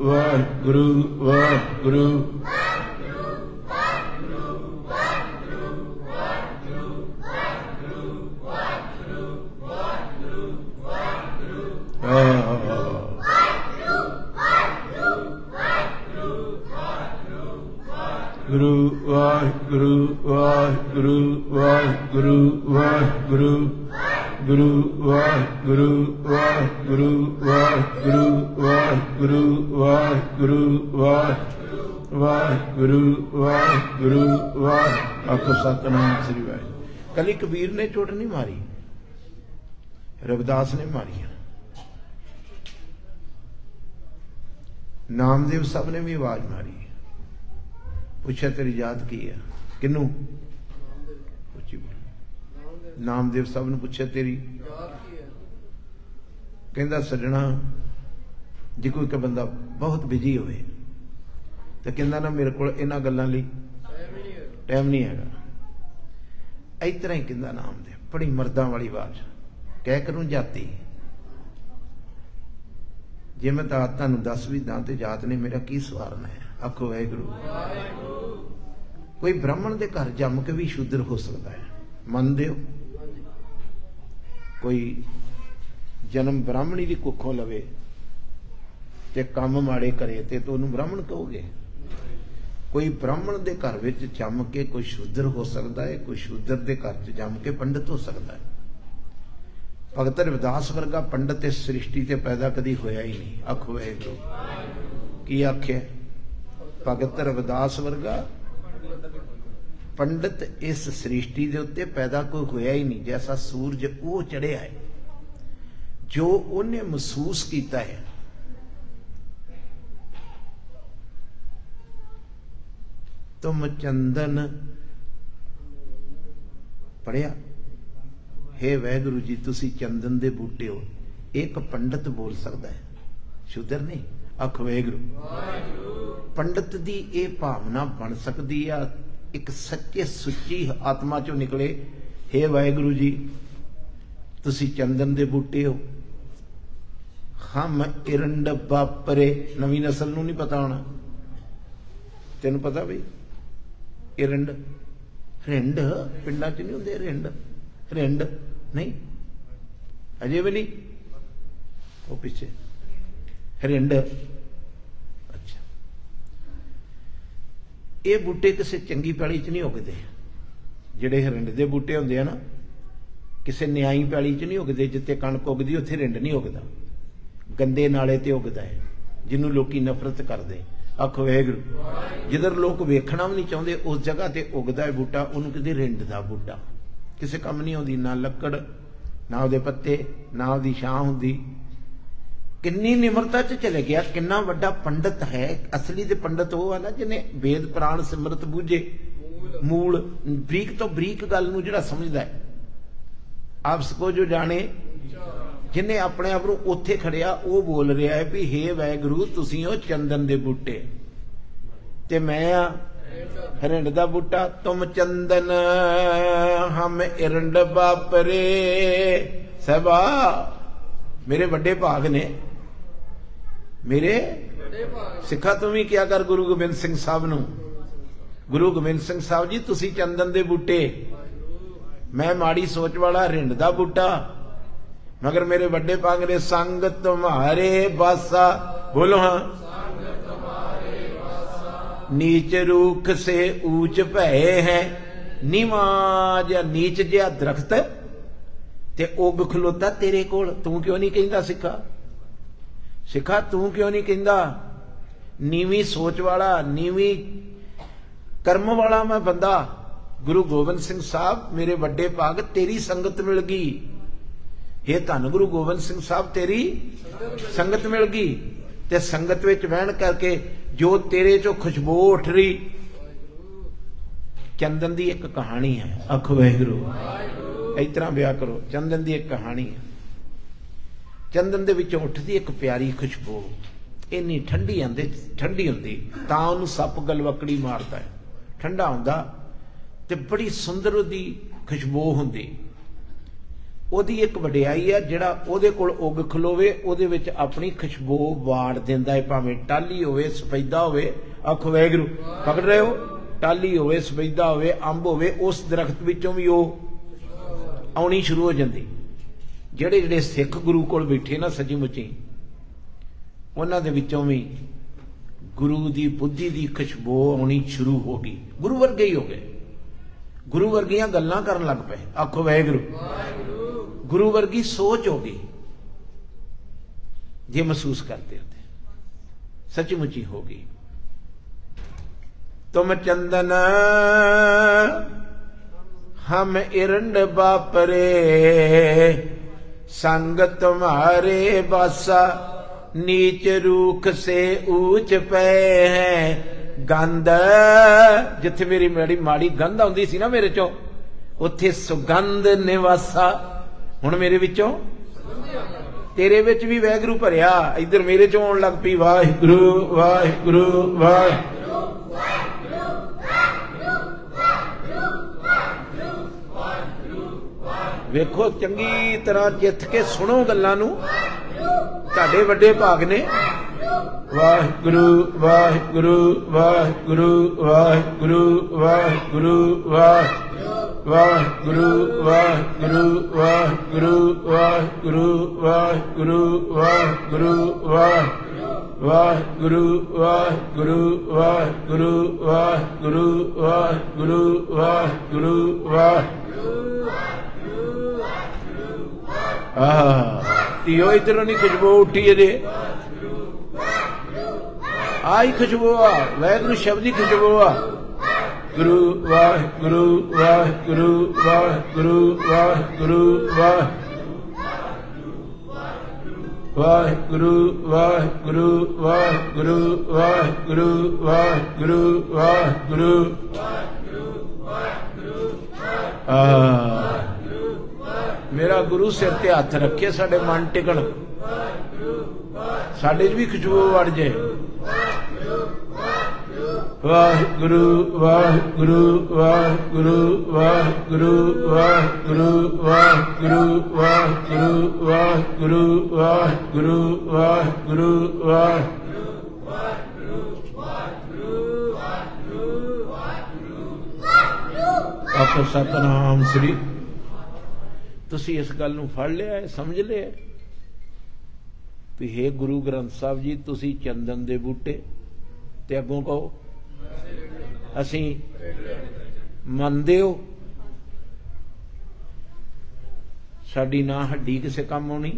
ਵਾਹਿਗੁਰੂ ਵਾਹਿਗੁਰੂ ਗੁਰੂ ਵਾਹਿਗੁਰੂ ਵਾਹਿਗੁਰੂ ਵਾਹਿਗੁਰੂ ਵਾਹਿਗੁਰੂ ਗੁਰੂ ਵਾਹਿਗੁਰੂ ਵਾਹਿਗੁਰੂ ਵਾਹਿਗੁਰੂ ਵਾਹਿਗੁਰੂ ਵਾਹਿਗੁਰੂ ਵਾਹਿਗੁਰੂ ਵਾਹਿਗੁਰੂ ਵਾਹਿ ਆਖੋ ਸਤਨਾਮ ਸ੍ਰੀ ਵਾਹਿਗੁਰੂ। ਕਲੀ ਕਬੀਰ ਨੇ ਚੋਟ ਨਹੀਂ ਮਾਰੀ, ਰਵਿਦਾਸ ਨੇ ਮਾਰੀ ਨਾਮਦੇਵ ਸਭ ਨੇ ਵੀ ਆਵਾਜ਼ ਮਾਰੀ। ਪੁੱਛਿਆ, ਤੇਰੀ ਯਾਦ ਕੀ ਹੈ ਕਿਨੂੰ? ਨਾਮਦੇਵ ਸਭ ਨੂੰ ਪੁੱਛਿਆ, ਤੇਰੀ। ਕਹਿੰਦਾ, ਸੱਜਣਾ, ਜੇ ਕੋਈ ਇੱਕ ਬੰਦਾ ਬਹੁਤ ਬਿਜ਼ੀ ਹੋਵੇ, ਤੇ ਕਹਿੰਦਾ ਨਾ, ਮੇਰੇ ਕੋਲ ਇਹਨਾਂ ਗੱਲਾਂ ਲਈ ਟਾਈਮ ਨਹੀਂ ਹੈਗਾ। ਇਸ ਤਰ੍ਹਾਂ ਹੀ ਕਹਿੰਦਾ ਨਾਮਦੇਵ, ਬੜੀ ਮਰਦਾਂ ਵਾਲੀ ਆਵਾਜ਼। ਕਹਿ ਕਰੂੰ ਜਾਤੀ। ਜੇ ਮੈਂ ਤਾਂ ਤੁਹਾਨੂੰ ਦੱਸ ਵੀ ਦਾਂ ਤੇ ਜਾਤ ਨੇ ਮੇਰਾ ਕੀ ਸਵਾਰਨਾ ਹੈ? ਆਖੋ, ਵਾਹਿਗੁਰੂ। ਕੋਈ ਬ੍ਰਾਹਮਣ ਦੇ ਘਰ ਜੰਮ ਕੇ ਵੀ ਸ਼ੂਦਰ ਹੋ ਸਕਦਾ ਹੈ। ਮੰਨਦੇ ਹੋ ਕੋਈ ਜਨਮ ਬ੍ਰਾਹਮਣੀ ਦੀ ਕੁੱਖੋਂ ਲਵੇ ਤੇ ਕੰਮ ਮਾੜੇ ਕਰੇ ਤੇ ਤੁਹਾਨੂੰ ਬ੍ਰਾਹਮਣ ਕਹੋਗੇ। ਕੋਈ ਬ੍ਰਾਹਮਣ ਦੇ ਘਰ ਵਿੱਚ ਜੰਮ ਕੇ ਕੋਈ ਸ਼ੂਦਰ ਹੋ ਸਕਦਾ ਹੈ, ਕੋਈ ਸ਼ੂਦਰ ਦੇ ਘਰ 'ਚ ਜੰਮ ਕੇ ਪੰਡਤ ਹੋ ਸਕਦਾ ਹੈ। ਭਗਤ ਰਵਿਦਾਸ ਵਰਗਾ ਪੰਡਤ ਇਸ ਸ੍ਰਿਸ਼ਟੀ ਤੇ ਪੈਦਾ ਕਦੀ ਹੋਇਆ ਹੀ ਨਹੀਂ। ਆਖੋ ਵਾਹਿਗੁਰੂ ਕੀ ਆਖਿਆ? ਭਗਤ ਰਵਿਦਾਸ ਵਰਗਾ ਪੰਡਤ ਇਸ ਸ੍ਰਿਸ਼ਟੀ ਦੇ ਉੱਤੇ ਪੈਦਾ ਕੋਈ ਹੋਇਆ ਹੀ ਨਹੀਂ ਜੈਸਾ ਸੂਰਜ ਉਹ ਚੜਿਆ ਹੈ ਜੋ ਉਹਨੇ ਮਹਿਸੂਸ ਕੀਤਾ ਹੈ। ਤੁਮ ਚੰਦਨ ਪੜਿਆ हे ਵੈਗੁਰੂ ਜੀ ਤੁਸੀਂ ਚੰਦਨ ਦੇ ਬੂਟੇ ਹੋ ਇੱਕ ਪੰਡਤ ਬੋਲ ਸਕਦਾ ਹੈ। ਸ਼ੁਦਰ ਨਹੀਂ ਅਖ ਵੈਗੁਰੂ। ਪੰਡਤ ਦੀ ਇਹ ਭਾਵਨਾ ਬਣ ਸਕਦੀ ਆ ਇੱਕ ਸੱਚੇ ਸੁੱਚੀ ਆਤਮਾ ਚੋਂ ਨਿਕਲੇ हे ਵਾਹਿਗੁਰੂ ਜੀ, ਤੁਸੀਂ ਚੰਦਨ ਦੇ ਬੂਟੇ ਹੋ। ਹਮ ਇਰੰਡ ਬਾਪਰੇ ਨਵੀਂ ਨਸਲ ਨੂੰ ਨਹੀਂ ਪਤਾ ਹੋਣਾ। ਤੈਨੂੰ ਪਤਾ ਬਈ ਇਰੰਡ ਰਿੰਡ, ਪਿੰਡਾਂ 'ਚ ਨਹੀਂ ਹੁੰਦੇ ਰਿੰਡ। ਰਿੰਡ, ਨਹੀਂ, ਅਜੇ ਵੀ ਨਹੀਂ। ਉਹ ਪਿੱਛੇ। ਰਿੰਡ ਇਹ ਬੂਟੇ ਕਿਸੇ ਚੰਗੀ ਪੈਲੀ 'ਚ ਨਹੀਂ ਉਗਦੇ। ਜਿਹੜੇ ਰਿੰਡ ਦੇ ਬੂਟੇ ਹੁੰਦੇ ਆ ਨਾ, ਕਿਸੇ ਨਿਆਈ ਪੈਲੀ 'ਚ ਨਹੀਂ ਉਗਦੇ, ਜਿੱਥੇ ਕਣਕ ਉਗਦੀ, ਉੱਥੇ ਰਿੰਡ ਨਹੀਂ ਉਗਦਾ। ਗੰਦੇ ਨਾਲੇ ਤੇ ਉਗਦਾ ਹੈ, ਜਿਹਨੂੰ ਲੋਕੀ ਨਫ਼ਰਤ ਕਰਦੇ। ਆਖੋ, ਵਾਹਿਗੁਰੂ। ਜਿੱਧਰ ਲੋਕ ਵੇਖਣਾ ਵੀ ਨਹੀਂ ਚਾਹੁੰਦੇ, ਉਸ ਜਗ੍ਹਾ ਤੇ ਉਗਦਾ ਹੈ ਬੂਟਾ, ਉਹਨੂੰ ਕਹਿੰਦੇ ਰਿੰਡ ਦਾ ਬੂਟਾ। ਕਿਸੇ ਕੰਮ ਨਹੀਂ ਆਉਂਦੀ, ਨਾ ਲੱਕੜ, ਨਾ ਉਹਦੇ ਪੱਤੇ, ਨਾ ਉਹਦੀ ਛਾਂ ਹੁੰਦੀ। ਕਿੰਨੀ ਨਿਮਰਤਾ ਚ ਚਲੇ ਗਿਆ, ਕਿੰਨਾ ਵੱਡਾ ਪੰਡਤ ਹੈ, ਅਸਲੀ ਦੇ ਪੰਡਤ ਉਹ ਆ ਨਾ ਜਿਹਨੇ ਵੇਦ ਪ੍ਰਾਣ ਸਿਮਰਤ ਬੂਝੇ। ਮੂਲ, ਬਰੀਕ ਤੋਂ ਬਰੀਕ ਗੱਲ ਨੂੰ ਜਿਹੜਾ ਸਮਝਦਾ ਹੈ। ਆਪਸ ਕੋ ਜੋ ਜਾਣੇ ਜਿਨੇ ਆਪਣੇ ਆਪ ਨੂੰ ਉੱਥੇ ਖੜਿਆ, ਉਹ ਬੋਲ ਰਿਹਾ ਹੈ ਵੀ, ਹੇ ਵੈਗੁਰੂ, ਤੁਸੀਂ ਉਹ ਚੰਦਨ ਦੇ ਬੂਟੇ। ਤੇ ਮੈਂ ਆ ਹਰਿੰਡ ਦਾ ਬੂਟਾ, ਤੁਮ ਚੰਦਨ, ਹਮ ਇਰੰਡ ਬਾਪਰੇ ਸਭਾ, ਮੇਰੇ ਵੱਡੇ ਭਾਗ ਨੇ। ਮੇਰੇ? ਸਿੱਖਾ ਤੂੰ ਵੀ ਕਿਹਾ ਕਰ ਗੁਰੂ ਗੋਬਿੰਦ ਸਿੰਘ ਸਾਹਿਬ ਨੂੰ? ਗੁਰੂ ਗੋਬਿੰਦ ਸਿੰਘ ਸਾਹਿਬ ਜੀ, ਤੁਸੀਂ ਚੰਦਨ ਦੇ ਬੂਟੇ। ਮੈਂ ਮਾੜੀ ਸੋਚ ਵਾਲਾ ਰਿੰਡ ਦਾ ਬੂਟਾ। ਮਗਰ ਮੇਰੇ ਵੱਡੇ ਭਾਗ ਸੰਗ ਤੁਮਾਰੇ ਬਾਸਾ ਬੋਲੋ ਹਾਂ। ਨੀਚ ਰੂਖ ਸੇ ਊਚ ਭਏ ਹੈ। ਨੀਵਾ ਜਾਂ ਨੀਚ ਜਿਹਾ ਦਰਖਤ ਤੇ ਉਗ ਖਲੋਤਾ ਤੇਰੇ ਕੋਲ। ਤੂੰ ਕਿਉਂ ਨਹੀਂ ਕਹਿੰਦਾ ਸਿੱਖਾ? ਸਿੱਖਾ ਤੂੰ ਕਿਉਂ ਨਹੀਂ ਕਹਿੰਦਾ? ਨੀਵੀਂ ਸੋਚ ਵਾਲਾ ਨੀਵੀਂ ਕਰਮ ਵਾਲਾ ਮੈਂ ਬੰਦਾ। ਗੁਰੂ ਗੋਬਿੰਦ ਸਿੰਘ ਸਾਹਿਬ ਮੇਰੇ ਵੱਡੇ ਭਾਗ ਤੇਰੀ ਸੰਗਤ ਮਿਲ ਗਈ। ਇਹ ਧੰਨ ਗੁਰੂ ਗੋਬਿੰਦ ਸਿੰਘ ਸਾਹਿਬ ਤੇਰੀ ਸੰਗਤ ਮਿਲ ਗਈ। ਤੇ ਸੰਗਤ ਵਿੱਚ ਬਹਿਣ ਕਰਕੇ ਜੋ ਤੇਰੇ ਚੋਂ ਖੁਸ਼ਬੂ ਉੱਠ ਰਹੀ ਚੰਦਨ ਦੀ ਇੱਕ ਕਹਾਣੀ ਹੈ ਅਖ ਵਹਿਗੁਰੂ। ਇਸ ਤਰ੍ਹਾਂ ਵਿਆਹ ਕਰੋ ਚੰਦਨ ਦੀ ਇੱਕ ਕਹਾਣੀ ਹੈ। ਚੰਦਨ ਦੇ ਵਿੱਚੋਂ ਉੱਠਦੀ ਇੱਕ ਪਿਆਰੀ ਖੁਸ਼ਬੂ। ਇੰਨੀ ਠੰਡੀ ਆਂਦੇ ਠੰਡੀ ਹੁੰਦੀ, ਤਾਂ ਉਹਨੂੰ ਸੱਪ ਗਲਵਕੜੀ ਮਾਰਦਾ ਹੈ। ਠੰਡਾ ਹੁੰਦਾ ਤੇ ਬੜੀ ਸੁੰਦਰ ਉਹਦੀ ਖੁਸ਼ਬੂ ਹੁੰਦੀ। ਉਹਦੀ ਇੱਕ ਵਡਿਆਈ ਆ ਜਿਹੜਾ ਉਹਦੇ ਕੋਲ ਉਗ ਖਲੋਵੇ, ਉਹਦੇ ਵਿੱਚ ਆਪਣੀ ਖੁਸ਼ਬੂ ਵਾੜ ਦਿੰਦਾ ਹੈ। ਭਾਵੇਂ ਟਾਲੀ ਹੋਵੇ, ਸਫੈਦਾ ਹੋਵੇ ਅਖ ਵੈਗਰੂ ਪਕੜ ਰਹੇ ਹੋ? ਟਾਲੀ ਹੋਵੇ, ਸਫੈਦਾ ਹੋਵੇ, ਅੰਬ ਹੋਵੇ, ਉਸ ਦਰਖਤ ਵਿੱਚੋਂ ਵੀ ਉਹ ਆਉਣੀ ਸ਼ੁਰੂ ਹੋ ਜਾਂਦੀ। ਜਿਹੜੇ ਜਿਹੜੇ ਸਿੱਖ ਗੁਰੂ ਕੋਲ ਬੈਠੇ ਨਾ ਸੱਚੀ ਮੁੱਚੀ ਉਹਨਾਂ ਦੇ ਵਿੱਚੋਂ ਵੀ ਗੁਰੂ ਦੀ ਬੁੱਧੀ ਦੀ ਖੁਸ਼ਬੂ ਆਉਣੀ ਸ਼ੁਰੂ ਹੋ ਗਈ। ਗੁਰੂ ਵਰਗੇ ਹੀ ਹੋ ਗਏ। ਗੁਰੂ ਵਰਗੀਆਂ ਗੱਲਾਂ ਕਰਨ ਲੱਗ ਪਏ। ਆਖੋ ਵਾਹਿਗੁਰੂ। ਗੁਰੂ ਵਰਗੀ ਸੋਚ ਹੋ ਗਈ ਜੇ ਮਹਿਸੂਸ ਕਰਦੇ ਹੋ ਸੱਚਮੁੱਚੀ ਹੋ ਗਈ। ਤੁਮ ਚੰਦਨ ਹਮ ਇਰੰਡ ਬਾਪਰੇ ਸੰਗ ਤੁਮਾਰੇ ਬਾਸਾ, ਨੀਚ ਰੂਖ ਸੇ ਊਚ ਪਏ ਹੈ। ਗੰਧ, ਜਿੱਥੇ ਮੇਰੀ ਮੇਰੀ ਮਾੜੀ ਗੰਧ ਆਉਂਦੀ ਸੀ ਨਾ ਮੇਰੇ ਚੋਂ, ਉੱਥੇ ਸੁਗੰਧ ਨਿਵਾਸਾ। ਹੁਣ ਮੇਰੇ ਵਿੱਚੋਂ ਤੇਰੇ ਵਿੱਚ ਵੀ ਵੈਗਰੂ ਭਰਿਆ, ਇਧਰ ਮੇਰੇ ਚੋਂ ਆਉਣ ਲੱਗ ਪਈ, ਵਾਹਿਗੁਰੂ ਵਾਹਿਗੁਰੂ ਵਾਹਿਗੁਰੂ ਵੇਖੋ ਚੰਗੀ ਤਰ੍ਹਾਂ ਜਿੱਥ ਕੇ ਸੁਣੋ ਗੱਲਾਂ ਨੂੰ ਤੁਹਾਡੇ ਵੱਡੇ ਭਾਗ ਨੇ ਵਾਹਿਗੁਰੂ ਵਾਹਿਗੁਰੂ ਵਾਹਿਗੁਰੂ ਵਾਹਿਗੁਰੂ ਵਾਹਿਗੁਰੂ ਵਾਹਿਗੁਰੂ ਵਾਹਿਗੁਰੂ ਵਾਹਿਗੁਰੂ ਵਾਹਿਗੁਰੂ ਵਾਹਿਗੁਰੂ ਵਾਹਿਗੁਰੂ ਵਾਹਿਗੁਰੂ ਵਾਹਿਗੁਰੂ ਵਾਹਿਗੁਰੂ ਵਾਹਿਗੁਰੂ ਵਾਹਿਗੁਰੂ ਵਾਹਿਗੁਰੂ ਵਾਹਿਗੁਰੂ ਵਾਹਿਗੁਰੂ ਆਹ ਤਿਓ ਇਧਰੋਂ ਨਹੀਂ ਖੁਸ਼ਬੂ ਉੱਠੀ ਇਹਦੇ। ਆਈ ਖੁਸ਼ਬੂ ਆ ਵੈਗੁਰੂ ਸ਼ਬਦੀ ਖੁਸ਼ਬੂ ਆ। ਗੁਰੂ ਵਾਹਿਗੁਰੂ ਵਾਹਿਗੁਰੂ ਵਾਹਿਗੁਰੂ ਵਾਹਿਗੁਰੂ ਵਾਹਿਗੁਰੂ ਵਾਹਿਗੁਰੂ ਵਾਹਿਗੁਰੂ ਵਾਹਿਗੁਰੂ ਵਾਹਿਗੁਰੂ ਵਾਹਿਗੁਰੂ। ਆ ਮੇਰਾ ਗੁਰੂ ਸਿਰ ਤੇ ਹੱਥ ਰੱਖੇ ਸਾਡੇ ਮਨ ਟਿਕਣ ਸਾਡੇ 'ਚ ਵੀ ਖੁਸ਼ਬੂ ਵੜ ਜੇ ਵਾਹਿਗੁਰੂ ਵਾਹਿਗੁਰੂ ਵਾਹਿਗੁਰੂ ਵਾਹਿਗੁਰੂ ਵਾਹਿਗੁਰੂ ਵਾਹਿਗੁਰੂ ਵਾਹਿਗੁਰੂ ਵਾਹਿਗੁਰੂ ਵਾਹਿਗੁਰੂ ਵਾਹਿਗੁਰੂ ਆਪੋ ਸਤਨਾਮ ਸ੍ਰੀ ਤੁਸੀਂ ਇਸ ਗੱਲ ਨੂੰ ਫੜ ਲਿਆ ਹੈ, ਸਮਝ ਲਿਆ ਵੀ ਹੈ ਗੁਰੂ ਗ੍ਰੰਥ ਸਾਹਿਬ ਜੀ, ਤੁਸੀਂ ਚੰਦਨ ਦੇ ਬੂਟੇ ਤੇ ਅੱਗੋਂ ਕਹੋ, ਅਸੀਂ ਮੰਨਦੇ ਹੋ? ਸਾਡੀ ਨਾ ਹੱਡੀ ਕਿਸੇ ਕੰਮ ਆਉਣੀ।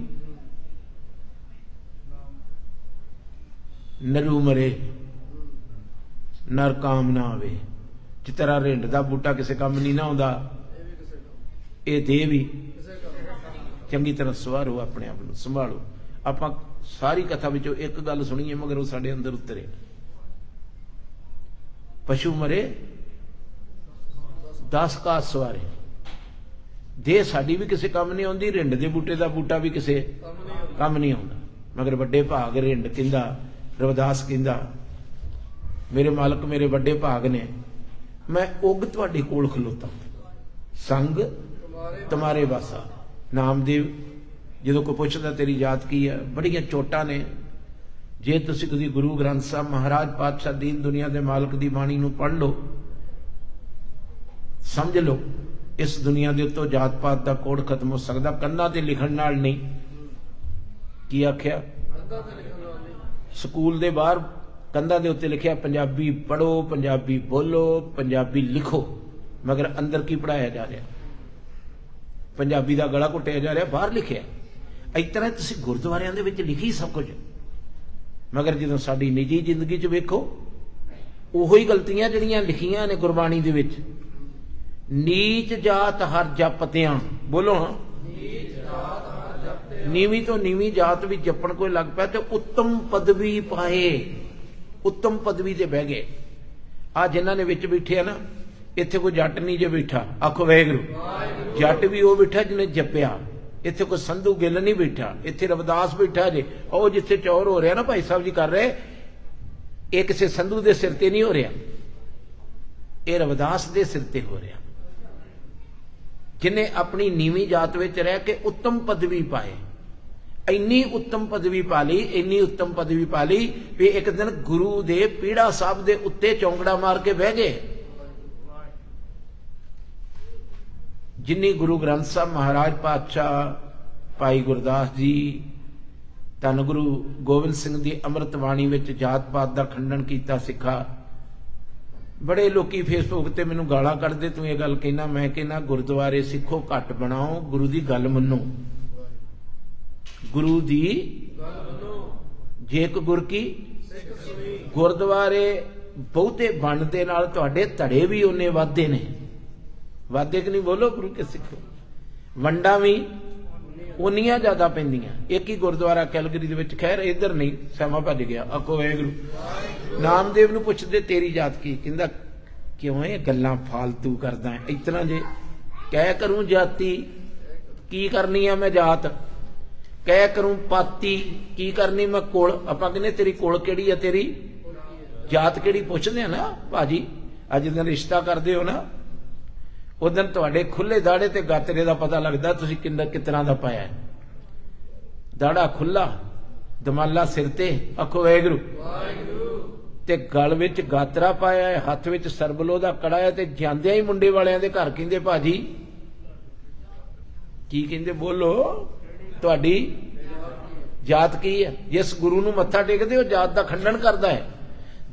ਨਰੂ ਮਰੇ, ਨਰ ਕਾਮ ਨਾ ਆਵੇ। ਜਿਤਰਾ ਰਿੰਡ ਦਾ ਬੂਟਾ ਕਿਸੇ ਕੰਮ ਨਹੀਂ ਨਾ ਆਉਂਦਾ, ਇਹ ਦੇ ਵੀ ਚੰਗੀ ਤਰ੍ਹਾਂ ਸਵਾਰੋ, ਆਪਣੇ ਆਪ ਨੂੰ ਸੰਭਾਲੋ। ਆਪਾਂ ਸਾਰੀ ਕਥਾ ਵਿੱਚੋਂ ਇੱਕ ਗੱਲ ਸੁਣੀਏ, ਮਗਰ ਉਹ ਸਾਡੇ ਅੰਦਰ ਉਤਰੇ। ਪਸ਼ੂ ਮਰੇ 10 ਕਾ ਸਵਾਰੇ। ਦੇ ਸਾਡੀ ਵੀ ਕਿਸੇ ਕੰਮ ਨਹੀਂ ਆਉਂਦੀ, ਰਿੰਡ ਦੇ ਬੂਟੇ ਦਾ ਬੂਟਾ ਵੀ ਕਿਸੇ ਕੰਮ ਨਹੀਂ ਆਉਂਦਾ। ਮਗਰ ਵੱਡੇ ਭਾਗ ਰਿੰਡ ਕਿੰਦਾ, ਰਵਦਾਸ ਕਿੰਦਾ, ਮੇਰੇ ਮਾਲਕ ਮੇਰੇ ਵੱਡੇ ਭਾਗ ਨੇ। ਮੈਂ ਉਗ ਤੁਹਾਡੇ ਕੋਲ ਖਲੋਤਾ। ਸੰਗ ਤੁਹਾਰੇ ਵਾਸਾ। ਨਾਮਦੇਵ ਜਦੋਂ ਕੋਈ ਪੁੱਛਦਾ ਤੇਰੀ ਜਾਤ ਕੀ ਹੈ, ਬੜੀਆਂ ਚੋਟਾਂ ਨੇ। ਜੇ ਤੁਸੀਂ ਕਦੀ ਗੁਰੂ ਗ੍ਰੰਥ ਸਾਹਿਬ, ਮਹਾਰਾਜ ਪਾਤਸ਼ਾਹ ਦੀਨ ਦੁਨੀਆ ਦੇ ਮਾਲਕ ਦੀ ਬਾਣੀ ਨੂੰ ਪੜ੍ਹ ਲਓ, ਸਮਝ ਲਓ, ਇਸ ਦੁਨੀਆ ਦੇ ਉੱਤੋਂ ਜਾਤ ਪਾਤ ਦਾ ਕੋੜ ਖਤਮ ਹੋ ਸਕਦਾ, ਕੰਨਾਂ ਤੇ ਲਿਖਣ ਨਾਲ ਨਹੀਂ। ਕੀ ਆਖਿਆ? ਸਕੂਲ ਦੇ ਬਾਹਰ ਕੰਧਾਂ ਦੇ ਉੱਤੇ ਲਿਖਿਆ, ਪੰਜਾਬੀ ਪੜੋ ਪੰਜਾਬੀ ਬੋਲੋ, ਪੰਜਾਬੀ ਲਿਖੋ, ਮਗਰ ਅੰਦਰ ਕੀ ਪੜਾਇਆ ਜਾ ਰਿਹਾ? ਪੰਜਾਬੀ ਦਾ ਗਲਾ ਘੁੱਟਿਆ ਜਾ ਰਿਹਾ, ਬਾਹਰ ਲਿਖਿਆ। ਇਸ ਤਰ੍ਹਾਂ ਤੁਸੀਂ ਗੁਰਦੁਆਰਿਆਂ ਦੇ ਵਿੱਚ ਲਿਖੀ ਸਭ ਕੁਝ। ਮਗਰ ਜਦੋਂ ਸਾਡੀ ਨਿੱਜੀ ਜ਼ਿੰਦਗੀ 'ਚ ਵੇਖੋ, ਉਹੋ ਹੀ ਗਲਤੀਆਂ ਜਿਹੜੀਆਂ ਲਿਖੀਆਂ ਨੇ ਗੁਰਬਾਣੀ ਦੇ ਵਿੱਚ। ਨੀਚ ਜਾਤ ਹਰ ਜਪਤਿਆਂ। ਬੋਲੋ ਹਾਂ। ਨੀਚ ਜਾਤ ਹਰ ਜਪਤੇ ਨੀਵੀਂ ਤੋਂ ਨੀਵੀਂ ਜਾਤ ਵੀ ਜਪਣ ਕੋਈ ਲੱਗ ਪਿਆ ਤੇ ਉੱਤਮ ਪਦਵੀ ਪਾਏ। ਉੱਤਮ ਪਦਵੀ ਤੇ ਬਹਿ ਗਏ। ਆ ਜਿਨ੍ਹਾਂ ਨੇ ਵਿੱਚ ਬੈਠੇ ਆ ਨਾ ਇੱਥੇ ਕੋਈ ਜੱਟ ਨਹੀਂ ਜੇ ਬੈਠਾ। ਆਖੋ ਵੈਗਰੂ ਜੱਟ ਵੀ ਉਹ ਬੈਠਾ ਜਿਹਨੇ ਜਪਿਆ। ਇੱਥੇ ਕੋਈ ਸੰਧੂ ਗਿੱਲ ਨਹੀਂ ਬੈਠਾ। ਇੱਥੇ ਰਵਦਾਸ ਬੈਠਾ ਜੇ। ਉਹ ਜਿੱਥੇ ਚੌਰ ਹੋ ਰਿਹਾ ਨਾ ਭਾਈ ਸਾਹਿਬ ਜੀ ਕਰ ਰਹੇ, ਇਹ ਕਿਸੇ ਸੰਧੂ ਦੇ ਸਿਰ ਤੇ ਨਹੀਂ ਹੋ ਰਿਹਾ। ਇਹ ਰਵਦਾਸ ਦੇ ਸਿਰ ਤੇ ਹੋ ਰਿਹਾ। ਜਿਨੇ ਆਪਣੀ ਨੀਵੀਂ ਜਾਤ ਵਿੱਚ ਰਹਿ ਕੇ ਉੱਤਮ ਪਦਵੀ ਪਾਏ। ਇੰਨੀ ਉੱਤਮ ਪਦਵੀ ਪਾ ਲਈ, ਇੰਨੀ ਉੱਤਮ ਪਦਵੀ ਪਾ ਲਈ ਵੀ ਇੱਕ ਦਿਨ ਗੁਰੂ ਦੇ ਪੀੜਾ ਸਾਹਿਬ ਦੇ ਉੱਤੇ ਚੌਂਕੜਾ ਮਾਰ ਕੇ ਬਹਿ ਗਏ। ਜਿਨੀ ਗੁਰੂ ਗ੍ਰੰਥ ਸਾਹਿਬ ਮਹਾਰਾਜ ਪਾਤਸ਼ਾਹ, ਭਾਈ ਗੁਰਦਾਸ ਜੀ, ਧੰਨ ਗੁਰੂ ਗੋਬਿੰਦ ਸਿੰਘ ਦੀ ਅੰਮ੍ਰਿਤ ਬਾਣੀ ਵਿੱਚ ਜਾਤ ਪਾਤ ਦਾ ਖੰਡਨ ਕੀਤਾ, ਸਿੱਖਾ। ਬੜੇ ਲੋਕੀ ਫੇਸਬੁੱਕ ਤੇ ਮੈਨੂੰ ਗਾਲਾਂ ਕੱਢਦੇ, ਤੂੰ ਇਹ ਗੱਲ ਕਹਿਣਾ ਮੈਂ ਕਹਿਣਾ ਗੁਰਦੁਆਰੇ ਸਿੱਖੋ, ਘੱਟ ਬਣਾਓ, ਗੁਰੂ ਦੀ ਗੱਲ ਮੰਨੋ। ਗੁਰੂ ਦੀ ਜੇ ਇੱਕ ਗੁਰ ਕੀ? ਗੁਰਦੁਆਰੇ ਬਹੁਤੇ ਬਣਦੇ ਨਾਲ ਤੁਹਾਡੇ ਧੜੇ ਵੀ ਉਹਨੇ ਵਾਧੇ ਨੇ। ਵਾਧੇ ਕਿ ਨਹੀਂ ਬੋਲੋ, ਗੁਰੂ ਕੇ ਸਿੱਖੋ। ਵੰਡਾਂ ਵੀ ਉਨੀਆਂ ਜ਼ਿਆਦਾ ਪੈਂਦੀਆਂ। ਇੱਕ ਹੀ ਗੁਰਦੁਆਰਾ ਕੈਲਗਰੀ ਦੇ ਵਿੱਚ, ਖੈਰ, ਇੱਧਰ ਨਹੀਂ, ਸਮਾਂ ਭੱਜ ਗਿਆ। ਆਖੋ, ਵਾਹਿਗੁਰੂ। ਨਾਮਦੇਵ ਨੂੰ ਪੁੱਛਦੇ, ਤੇਰੀ ਜਾਤ ਕੀ? ਕਹਿੰਦਾ, ਕਿਉਂ ਇਹ ਗੱਲਾਂ ਫਾਲਤੂ ਕਰਦਾ ਇਤਨਾ ਜੇ ਕਹਿ ਕਰੂੰ ਜਾਤੀ, ਕੀ ਕਰਨੀ ਆ ਮੈਂ ਜਾਤ? ਕਹਿ ਕਰੂੰ ਪਾਤੀ, ਕੀ ਕਰਨੀ ਮੈਂ ਕੋਲ? ਆਪਾਂ ਕਹਿੰਦੇ, ਤੇਰੀ ਕੋਲ ਕਿਹੜੀ ਆ? ਤੇਰੀ ਜਾਤ ਕਿਹੜੀ? ਪੁੱਛਦੇ ਆ ਨਾ, ਭਾਜੀ। ਅੱਜ ਦਿਨ ਰਿਸ਼ਤਾ ਕਰਦੇ ਹੋ ਨਾ ਉਦੋਂ ਤੁਹਾਡੇ ਖੁੱਲੇ ਦਾੜੇ ਤੇ ਗਾਤਰੇ ਦਾ ਪਤਾ ਲੱਗਦਾ ਤੁਸੀਂ ਕਿੰਨਾ ਕਿਤਨਾ ਦਾ ਪਾਇਆ ਦਾੜਾ ਖੁੱਲਾ, ਦਮਾਲਾ ਸਿਰ ਤੇ ਅੱਖੋ ਵਾਹਿਗੁਰੂ। ਤੇ ਗਲ ਵਿੱਚ ਗਾਤਰਾ ਪਾਇਆ ਹੈ, ਹੱਥ ਵਿੱਚ ਸਰਬਲੋ ਦਾ ਕੜਾ ਹੈ ਤੇ ਜਾਂਦਿਆਂ ਹੀ ਮੁੰਡੇ ਵਾਲਿਆਂ ਦੇ ਘਰ ਕਹਿੰਦੇ, ਭਾਜੀ, ਕੀ ਕਹਿੰਦੇ, ਬੋਲੋ, ਤੁਹਾਡੀ ਜਾਤ ਕੀ ਹੈ? ਜਿਸ ਗੁਰੂ ਨੂੰ ਮੱਥਾ ਟੇਕਦੇ ਉਹ ਜਾਤ ਦਾ ਖੰਡਨ ਕਰਦਾ ਹੈ।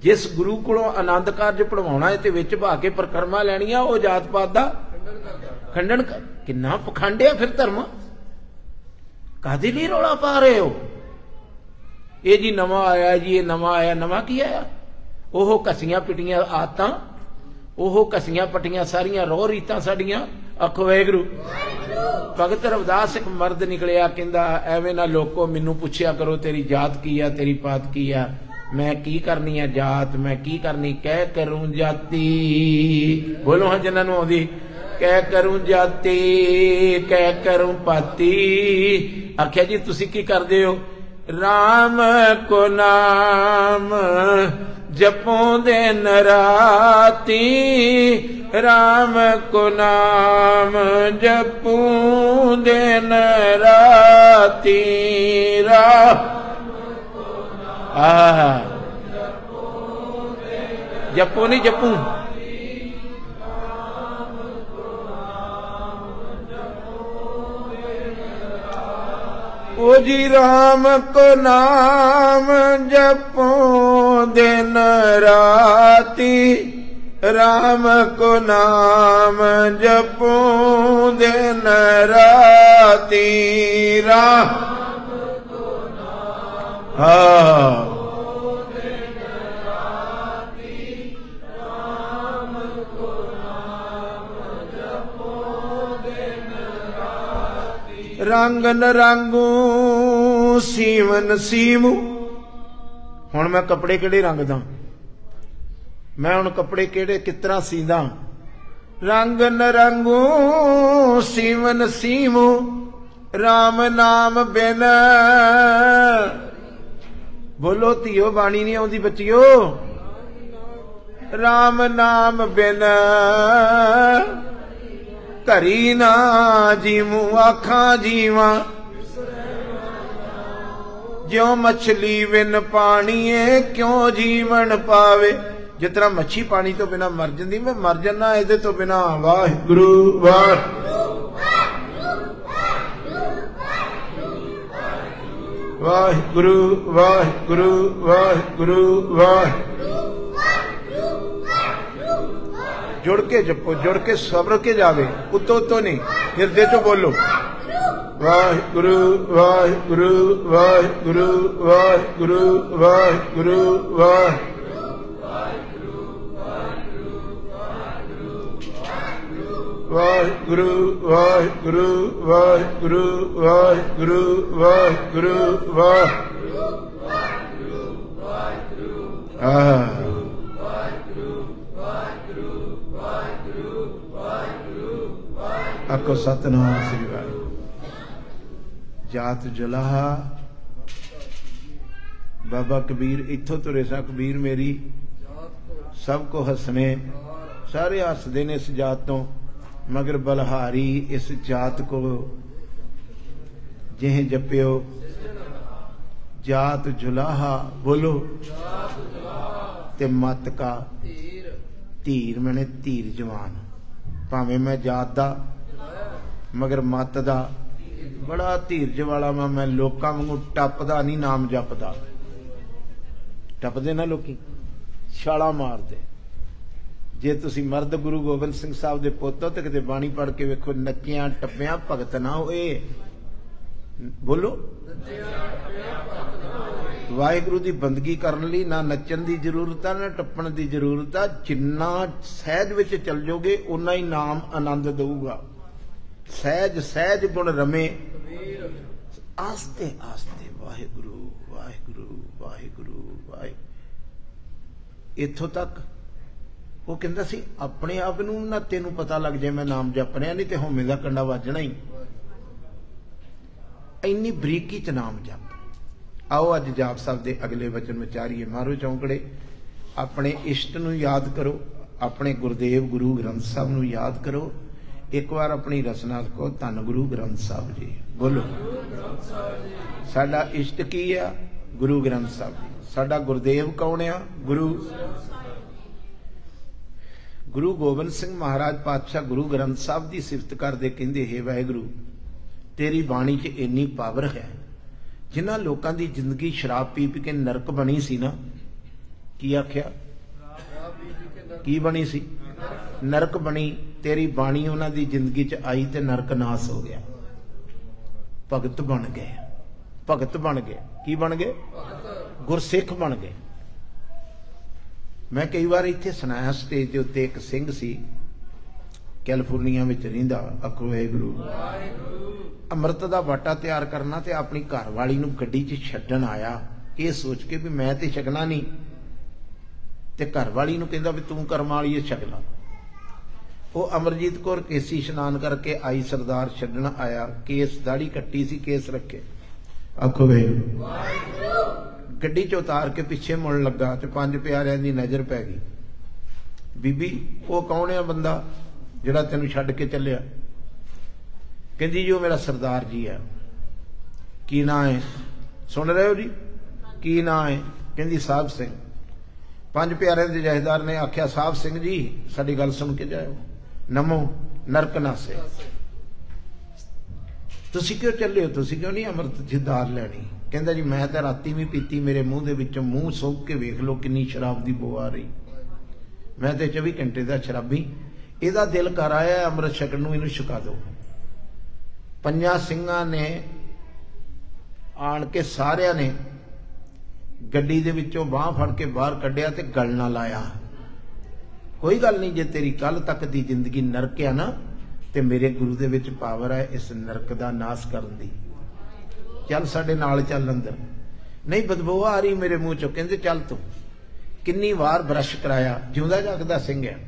ਜਿਸ ਗੁਰੂ ਕੋਲੋਂ ਆਨੰਦ ਕਾਰਜ ਪੜਵਾਉਣਾ ਹੈ ਤੇ ਵਿੱਚ ਭਾ ਕੇ ਪ੍ਰਕਰਮਾ ਲੈਣੀਆਂ, ਉਹ ਜਾਤ ਪਾਤ ਦਾ ਖੰਡਨ ਕਿੰਨਾ ਪਖੰਡਿਆ ਫਿਰ ਧਰਮ? ਕਾਦੇ ਲਈ ਰੋਲਾ ਪਾ ਰਹੇ ਹੋ? ਇਹ ਜੀ ਨਵਾਂ ਆਇਆ ਜੀ, ਇਹ ਨਵਾਂ ਆਇਆ, ਨਵਾਂ ਕੀ ਆਇਆ? ਉਹ ਕਸੀਆਂ ਪਿਟੀਆਂ ਆਤਾਂ, ਉਹ ਕਸੀਆਂ ਪਟੀਆਂ ਸਾਰੀਆਂ, ਰੋਹ ਰੀਤਾਂ ਸਾਡੀਆਂ। ਆਖੋ ਵੈਗਰੂ ਭਗਤ ਰਵਿਦਾਸ ਇੱਕ ਮਰਦ ਨਿਕਲਿਆ, ਕਹਿੰਦਾ, ਐਵੇਂ ਨਾ ਲੋਕੋ, ਮੈਨੂੰ ਪੁੱਛਿਆ ਕਰੋ, ਤੇਰੀ ਜਾਤ ਕੀ ਆ, ਤੇਰੀ ਪਾਤ ਕੀ ਆ? ਮੈਂ ਕੀ ਕਰਨੀ ਆ ਜਾਤ, ਮੈਂ ਕੀ ਕਰਨੀ? ਕਹਿ ਕਰੂੰ ਜਾਤੀ। ਬੋਲੋ ਹਾਂ ਜਿਨ੍ਹਾਂ ਨੂੰ ਆਉਂਦੀ। ਕਹਿ ਕਰੂੰ ਜਾਤੀ, ਕਹਿ ਕਰੂੰ ਪਾਤੀ। ਆਖਿਆ ਜੀ, ਤੁਸੀਂ ਕੀ ਕਰਦੇ ਹੋ? RAM ਕੋ ਨਾਮ ਜਪੋਂ ਦੇ ਨਰਾਤੀ। RAM ਕੋ ਨਾਮ ਜਪੋਂ ਦੇ ਨਰਾਤੀ। ਰਾ ਆਹ। ਜਪੋ ਨਹੀਂ ਜਪੂ। ਉਹ ਜੀ ਰਾਮ ਕੋ ਨਾਮ ਜਪੋ ਦਿਨ ਰਾਤੀ। ਰਾਮ ਕੋ ਨਾਮ ਜਪੋ ਦਿਨ ਰਾਤੀ। ਰਾਮ ਹਾਂ। ਰੰਗ ਨਰੰਗੂ, ਸੀਵਨ ਸੀਮੂ ਹੁਣ ਮੈਂ ਕੱਪੜੇ ਕਿਹੜੇ ਰੰਗ ਦਾ ਮੈਂ ਹੁਣ ਕੱਪੜੇ ਕਿਹੜੇ ਕਿਤਰਾ ਸੀਦਾ? ਰੰਗ ਨਰੰਗੂ, ਸੀਵਨ ਸੀਮੂ RAM ਨਾਮ ਬਿਨ ਬੋਲੋ ਧੀਓ, ਬਾਣੀ ਨਹੀਂ ਆਉਂਦੀ ਬੱਚਿਓ। RAM ਨਾਮ ਬਿਨ ਘਰੀ ਨਾ ਜੀਮੂ ਆਖਾਂ ਜੀਵਾਂ। ਜਿਉ ਮਛਲੀ ਵਿਨ ਪਾਣੀਏ, ਕਿਉਂ ਜੀਵਨ ਪਾਵੇ। ਜਿਸ ਤਰ੍ਹਾਂ ਮੱਛੀ ਪਾਣੀ ਤੋਂ ਬਿਨਾ ਮਰ ਜਾਂਦੀ, ਮੈਂ ਮਰ ਜੰਨਾ ਇਹਦੇ ਤੋਂ ਬਿਨਾ ਵਾਹਿਗੁਰੂ ਵਾਹ ਵਾਹਿਗੁਰੂ ਵਾਹਿਗੁਰੂ ਵਾਹਿਗੁਰੂ ਵਾਹ ਜੁੜ ਕੇ ਜਪੋ, ਜੁੜ ਕੇ ਸਬਰ ਕੇ ਜਾਵੇ, ਉਤੋਂ ਉਤੋਂ ਨਹੀਂ, ਹਿਰਦੇ ਤੋਂ ਬੋਲੋ। ਵਾਹਿਗੁਰੂ ਵਾਹਿਗੁਰੂ ਵਾਹਿਗੁਰੂ ਵਾਹਿਗੁਰੂ ਵਾਹਿਗੁਰੂ ਵਾਹ ਵਾਹਿਗੁਰੂ ਵਾਹਿਗੁਰੂ ਵਾਹਿਗੁਰੂ ਵਾਹਿਗੁਰੂ ਵਾਹਿਗੁਰੂ ਵਾਹ ਆਹ। ਆਕੋ ਸਤਨਾਮ ਸ੍ਰੀ ਵਾਹਿਗੁਰੂ। ਜਾਤ ਜਲਾਹਾ। ਬਾਬਾ ਕਬੀਰ, ਇੱਥੋਂ ਤੁਰੇ ਸਾ ਕਬੀਰ ਮੇਰੀ। ਸਭ ਕੋ ਹੱਸਨੇ। ਸਾਰੇ ਹੱਸਦੇ ਨੇ ਇਸ ਜਾਤ ਤੋਂ। ਮਗਰ ਬਲਹਾਰੀ ਇਸ ਜਾਤ ਕੋ ਜਿਹ ਜਪਿਓ। ਜਾਤ ਜੁਲਾਹਾ ਬੋਲੋ। ਤੇ ਮਤ ਕਾ ਧੀਰ ਮੈਨੇ ਧੀਰ ਜਵਾਨ। ਭਾਵੇਂ ਮੈਂ ਜਾਤ ਦਾ, ਮਗਰ ਮਤ ਦਾ, ਬੜਾ ਧੀਰਜ ਵਾਲਾ ਮੈਂ ਮੈਂ, ਲੋਕਾਂ ਵਾਂਗੂ ਟੱਪਦਾ ਨਹੀਂ, ਨਾਮ ਜਪਦਾ। ਟੱਪਦੇ ਨਾ ਲੋਕੀ, ਛਾਲਾ ਮਾਰਦੇ। ਜੇ ਤੁਸੀਂ ਮਰਦ ਗੁਰੂ ਗੋਬਿੰਦ ਸਿੰਘ ਸਾਹਿਬ ਦੇ ਪੁੱਤ ਹੋ ਤੇ ਕਿਤੇ ਬਾਣੀ ਪੜ੍ਹ ਕੇ ਵੇਖੋ, ਨੱਚਿਆਂ, ਟੱਪਿਆਂ ਭਗਤ ਨਾ ਹੋਏ। ਬੋਲੋ। ਵਾਹਿਗੁਰੂ ਦੀ ਬੰਦਗੀ ਕਰਨ ਲਈ ਨਾ ਨੱਚਣ ਦੀ ਜ਼ਰੂਰਤ ਆ, ਨਾ ਟੱਪਣ ਦੀ ਜ਼ਰੂਰਤ ਆ। ਜਿੰਨਾ ਸਹਿਜ ਵਿੱਚ ਚੱਲ ਜਾਓਗੇ ਉਨਾ ਹੀ ਨਾਮ ਆਨੰਦ ਦੇਊਗਾ। ਸਹਿਜ ਸਹਿਜ ਗੁਣ ਰਮੇ। ਆਸਤੇ ਆਸਤੇ ਵਾਹਿਗੁਰੂ ਵਾਹਿਗੁਰੂ ਵਾਹਿਗੁਰੂ, ਵਾਹਿ। ਇੱਥੋਂ ਤੱਕ ਉਹ ਕਹਿੰਦਾ ਸੀ, ਆਪਣੇ ਆਪ ਨੂੰ ਨਾ ਤੈਨੂੰ ਪਤਾ ਲੱਗ ਜਾਏ ਮੈਂ ਨਾਮ ਜਪ ਰਿਹਾ ਨਹੀਂ ਤੇ ਹਉਮੈ ਦਾ ਕੰਡਾ ਵੱਜਣਾ ਹੀ। ਇੰਨੀ ਬਰੀਕੀ ਚ ਨਾਮ ਜਪ। ਆਓ ਅੱਜ ਜਾਪ ਸਾਹਿਬ ਦੇ ਅਗਲੇ ਵਚਨ ਵਿਚਾਰੀਏ, ਮਾਰੋ ਚੌਂਕੜੇ, ਆਪਣੇ ਇਸ਼ਟ ਨੂੰ ਯਾਦ ਕਰੋ, ਆਪਣੇ ਗੁਰਦੇਵ ਗੁਰੂ ਗ੍ਰੰਥ ਸਾਹਿਬ ਨੂੰ ਯਾਦ ਕਰੋ, ਇੱਕ ਵਾਰ ਆਪਣੀ ਰਚਨਾ ਕੋ ਧੰਨ ਗੁਰੂ ਗ੍ਰੰਥ ਸਾਹਿਬ ਜੀ, ਬੋਲੋ। ਸਾਡਾ ਇਸ਼ਟ ਕੀ ਆ? ਗੁਰੂ ਗ੍ਰੰਥ ਸਾਹਿਬ ਸਾਡਾ ਗੁਰਦੇਵ ਕੌਣ ਆ? ਗੁਰੂ ਗੁਰੂ ਗੋਬਿੰਦ ਸਿੰਘ ਮਹਾਰਾਜ ਪਾਤਸ਼ਾਹ ਗੁਰੂ ਗ੍ਰੰਥ ਸਾਹਿਬ ਦੀ ਸਿਫਤ ਕਰਦੇ ਕਹਿੰਦੇ, ਹੈ ਵਾਹਿਗੁਰੂ, ਤੇਰੀ ਬਾਣੀ 'ਚ ਇੰਨੀ ਪਾਵਰ ਹੈ, ਜਿਨ੍ਹਾਂ ਲੋਕਾਂ ਦੀ ਜ਼ਿੰਦਗੀ ਸ਼ਰਾਬ ਪੀ ਪੀ ਕੇ ਨਰਕ ਬਣੀ ਸੀ ਨਾ, ਕੀ ਆਖਿਆ? ਕੀ ਬਣੀ ਸੀ? ਨਰਕ ਬਣੀ, ਤੇਰੀ ਬਾਣੀ ਉਹਨਾਂ ਦੀ ਜ਼ਿੰਦਗੀ 'ਚ ਆਈ ਤੇ ਨਰਕ ਨਾਸ ਹੋ ਗਿਆ। ਭਗਤ ਬਣ ਗਏ, ਭਗਤ ਬਣ ਗਏ, ਕੀ ਬਣ ਗਏ? ਗੁਰਸਿੱਖ ਬਣ ਗਏ। ਮੈਂ ਕਈ ਵਾਰ ਇੱਥੇ ਸੁਣਾਇਆ ਸਟੇਜ ਦੇ ਉੱਤੇ ਇੱਕ ਸਿੰਘ ਸੀ, ਕੈਲੀਫੋਰਨੀਆ ਵਿੱਚ ਰਹਿੰਦਾ ਅਖੋ ਗੁਰੂ ਅੰਮ੍ਰਿਤ ਦਾ ਵਾਟਾ ਤਿਆਰ ਕਰਨਾ ਤੇ ਆਪਣੀ ਘਰ ਵਾਲੀ ਨੂੰ ਗੱਡੀ 'ਚ ਛੱਡਣ ਆਇਆ। ਇਹ ਸੋਚ ਕੇ ਵੀ ਮੈਂ ਤੇ ਛਕਣਾ ਨਹੀਂ। ਤੇ ਘਰ ਵਾਲੀ ਨੂੰ ਕਹਿੰਦਾ ਵੀ ਤੂੰ ਕਰਮ ਵਾਲੀ ਇਹ ਛਕ ਲਾ ਉਹ ਅਮਰਜੀਤ ਕੌਰ ਕੇਸੀ ਇਸ਼ਨਾਨ ਕਰਕੇ ਆਈ ਸਰਦਾਰ ਛੱਡਣ ਆਇਆ। ਕੇਸ ਦਾੜੀ ਕੱਟੀ ਸੀ, ਕੇਸ ਰੱਖੇ। ਆਖੋ ਵੇ ਗੱਡੀ 'ਚ ਉਤਾਰ ਕੇ ਪਿੱਛੇ ਮੁੜਨ ਲੱਗਾ ਤੇ ਪੰਜ ਪਿਆਰਿਆਂ ਦੀ ਨਜ਼ਰ ਪੈ ਗਈ। ਬੀਬੀ, ਉਹ ਕੌਣ ਹੈ ਬੰਦਾ ਜਿਹੜਾ ਤੈਨੂੰ ਛੱਡ ਕੇ ਚੱਲਿਆ? ਕਹਿੰਦੀ, ਜੀ, ਉਹ ਮੇਰਾ ਸਰਦਾਰ ਜੀ ਹੈ ਕੀ ਨਾਂ ਹੈ? ਸੁਣ ਰਹੇ ਹੋ ਜੀ? ਕੀ ਨਾਂ ਹੈ? ਕਹਿੰਦੀ ਸਾਹਿਬ ਸਿੰਘ। ਪੰਜ ਪਿਆਰਿਆਂ ਦੇ ਜਹੇਦਾਰ ਨੇ ਆਖਿਆ ਸਾਹਿਬ ਸਿੰਘ ਜੀ, ਸਾਡੀ ਗੱਲ ਸੁਣ ਕੇ ਜਾਇਓ। ਨਮੋ ਨਰਕ ਨਾਸੇ ਤੁਸੀਂ ਕਿਉਂ ਚੱਲੇ ਹੋ? ਤੁਸੀਂ ਕਿਉਂ ਨਹੀਂ ਅੰਮ੍ਰਿਤ ਜਿਦਾਰ ਲੈਣੀ? ਕਹਿੰਦਾ ਜੀ, ਮੈਂ ਤਾਂ ਰਾਤੀ ਵੀ ਪੀਤੀ, ਮੇਰੇ ਮੂੰਹ ਦੇ ਵਿੱਚੋਂ ਮੂੰਹ ਸੋਕ ਕੇ ਵੇਖ ਲਓ ਕਿੰਨੀ ਸ਼ਰਾਬ ਦੀ ਬੋ ਆ ਰਹੀ। ਮੈਂ ਤੇ 24 ਘੰਟੇ ਦਾ ਸ਼ਰਾਬੀ। ਇਹਦਾ ਦਿਲ ਕਰ ਆਇਆ, ਅੰਮ੍ਰਿਤ ਛਕਣ ਨੂੰ ਇਹਨੂੰ ਛਕਾ ਦਿਓ। ਪੰਜਾਂ ਸਿੰਘਾਂ ਨੇ ਆਣ ਕੇ ਸਾਰਿਆਂ ਨੇ ਗੱਡੀ ਦੇ ਵਿੱਚੋਂ ਬਾਹ ਫੜ ਕੇ ਬਾਹਰ ਕੱਢਿਆ ਤੇ ਗਲ ਨਾ ਲਾਇਆ। ਕੋਈ ਗੱਲ ਨਹੀਂ, ਜੇ ਤੇਰੀ ਕੱਲ ਤੱਕ ਦੀ ਜ਼ਿੰਦਗੀ ਨਰਕ ਆ ਨਾ, ਤੇ ਮੇਰੇ ਗੁਰੂ ਦੇ ਵਿੱਚ ਪਾਵਰ ਹੈ ਇਸ ਨਰਕ ਦਾ ਨਾਸ ਕਰਨ ਦੀ। ਚੱਲ ਸਾਡੇ ਨਾਲ ਚੱਲ ਅੰਦਰ। ਨਹੀਂ ਬਦਬੂ ਆ ਰਹੀ ਮੇਰੇ ਮੂੰਹ ਚੋਂ ਕਹਿੰਦੇ ਚੱਲ ਤੂੰ। ਕਿੰਨੀ ਵਾਰ ਬਰਸ਼ ਕਰਾਇਆ ਜਿਉਂਦਾ ਜਾਗਦਾ ਸਿੰਘ ਹੈ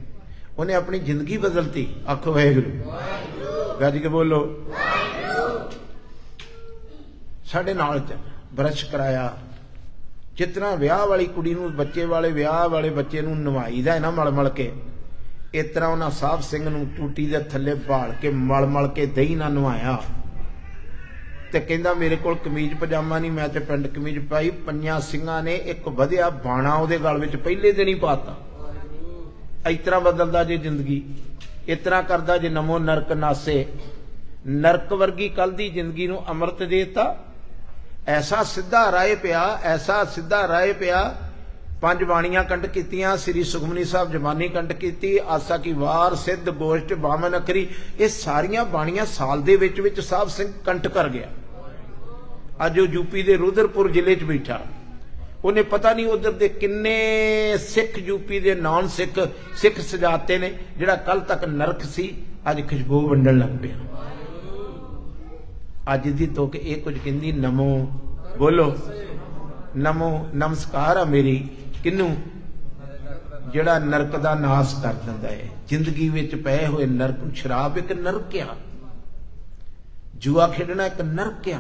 ਉਹਨੇ ਆਪਣੀ ਜ਼ਿੰਦਗੀ ਬਦਲਤੀ। ਆਖੋ ਵਾਹਿਗੁਰੂ। ਗੱਜ ਕੇ ਬੋਲੋ। ਸਾਡੇ ਨਾਲ ਚੱਲ। ਬਰਸ਼ ਕਰਾਇਆ। ਜਿਤਨਾ ਵਿਆਹ ਵਾਲੀ ਕੁੜੀ ਨੂੰ ਬੱਚੇ ਵਾਲੇ ਵਿਆਹ ਵਾਲੇ ਬੱਚੇ ਨੂੰ ਨਵਾਈਦਾ ਹੈ ਨਾ ਮਲ ਮਲ ਕੇ ਇਸ ਤਰ੍ਹਾਂ ਉਹਨਾਂ ਸਾਹਿਬ ਸਿੰਘ ਨੂੰ ਟੂਟੀ ਦੇ ਥੱਲੇ ਭਾਲ ਕੇ ਮਲ ਮਲ ਕੇ ਦਹੀਂ ਨਾਲ ਨਵਾਇਆ। ਤੇ ਕਹਿੰਦਾ ਮੇਰੇ ਕੋਲ ਕਮੀਜ਼ ਪਜਾਮਾ ਨਹੀਂ, ਮੈਂ ਤੇ ਪਿੰਡ ਕਮੀਜ਼ ਪਾਈ ਪੰਜਾਂ ਸਿੰਘਾਂ ਨੇ ਇੱਕ ਵਧਿਆ ਬਾਣਾ ਉਹਦੇ ਗਲ ਵਿੱਚ ਪਹਿਲੇ ਦਿਨ ਹੀ ਪਾਤਾ। ਇਸ ਤਰ੍ਹਾਂ ਬਦਲਦਾ ਜੇ ਜ਼ਿੰਦਗੀ, ਇਸ ਤਰ੍ਹਾਂ ਕਰਦਾ ਜੇ ਨਮੋ ਨਰਕ ਨਾਸੇ। ਨਰਕ ਵਰਗੀ ਕੱਲ ਦੀ ਜ਼ਿੰਦਗੀ ਨੂੰ ਅੰਮ੍ਰਿਤ ਦੇਤਾ। ਐਸਾ ਸਿੱਧਾ ਰਾਏ ਪਿਆ, ਐਸਾ ਸਿੱਧਾ ਰਾਏ ਪਿਆ। ਪੰਜ ਬਾਣੀਆਂ ਕੰਡ ਕੀਤੀਆਂ, ਸ੍ਰੀ ਸੁਖਮਨੀ ਸਾਹਿਬ ਜਮਾਨੀ ਕੰਡ ਕੀਤੀ, ਆਸਾ ਕੀ ਵਾਰ ਸਿੱਧ ਗੋਸ਼ਟ ਬਾਮਨ ਅਖਰੀ। ਇਹ ਸਾਰੀਆਂ ਬਾਣੀਆਂ ਸਾਲ ਦੇ ਵਿੱਚ ਵਿੱਚ ਸਾਹਿਬ ਸਿੰਘ ਕੰਟ ਕਰ ਗਿਆ। ਅੱਜ ਉਹ ਯੂਪੀ ਦੇ ਰੁਦਰਪੁਰ ਜ਼ਿਲ੍ਹੇ 'ਚ ਬੈਠਾ। ਉਹਨੇ ਪਤਾ ਨਹੀਂ ਉਧਰ ਦੇ ਕਿੰਨੇ ਸਿੱਖ ਯੂਪੀ ਦੇ ਨਾਨ ਸਿੱਖ ਸਿੱਖ ਸਜਾਤੇ ਨੇ, ਜਿਹੜਾ ਕੱਲ ਤੱਕ ਨਰਕ ਸੀ, ਅੱਜ ਖੁਸ਼ਬੂ ਵੰਡਣ ਲੱਗ ਪਿਆ। ਅੱਜ ਦੀ ਤੋਕ ਇਹ ਕੁਝ ਕਹਿੰਦੀ, ਨਮੋ, ਬੋਲੋ, ਨਮੋ, ਨਮਸਕਾਰ ਆ ਮੇਰੀ, ਕਿਨੂੰ? ਜਿਹੜਾ ਨਰਕ ਦਾ ਨਾਸ ਕਰ ਦਿੰਦਾ ਹੈ ਜ਼ਿੰਦਗੀ ਵਿੱਚ ਪਏ ਹੋਏ ਨਰਕ ਸ਼ਰਾਬ ਇੱਕ ਨਰਕ ਆ। ਜੂਆ ਖੇਡਣਾ ਇੱਕ ਨਰਕ ਆ।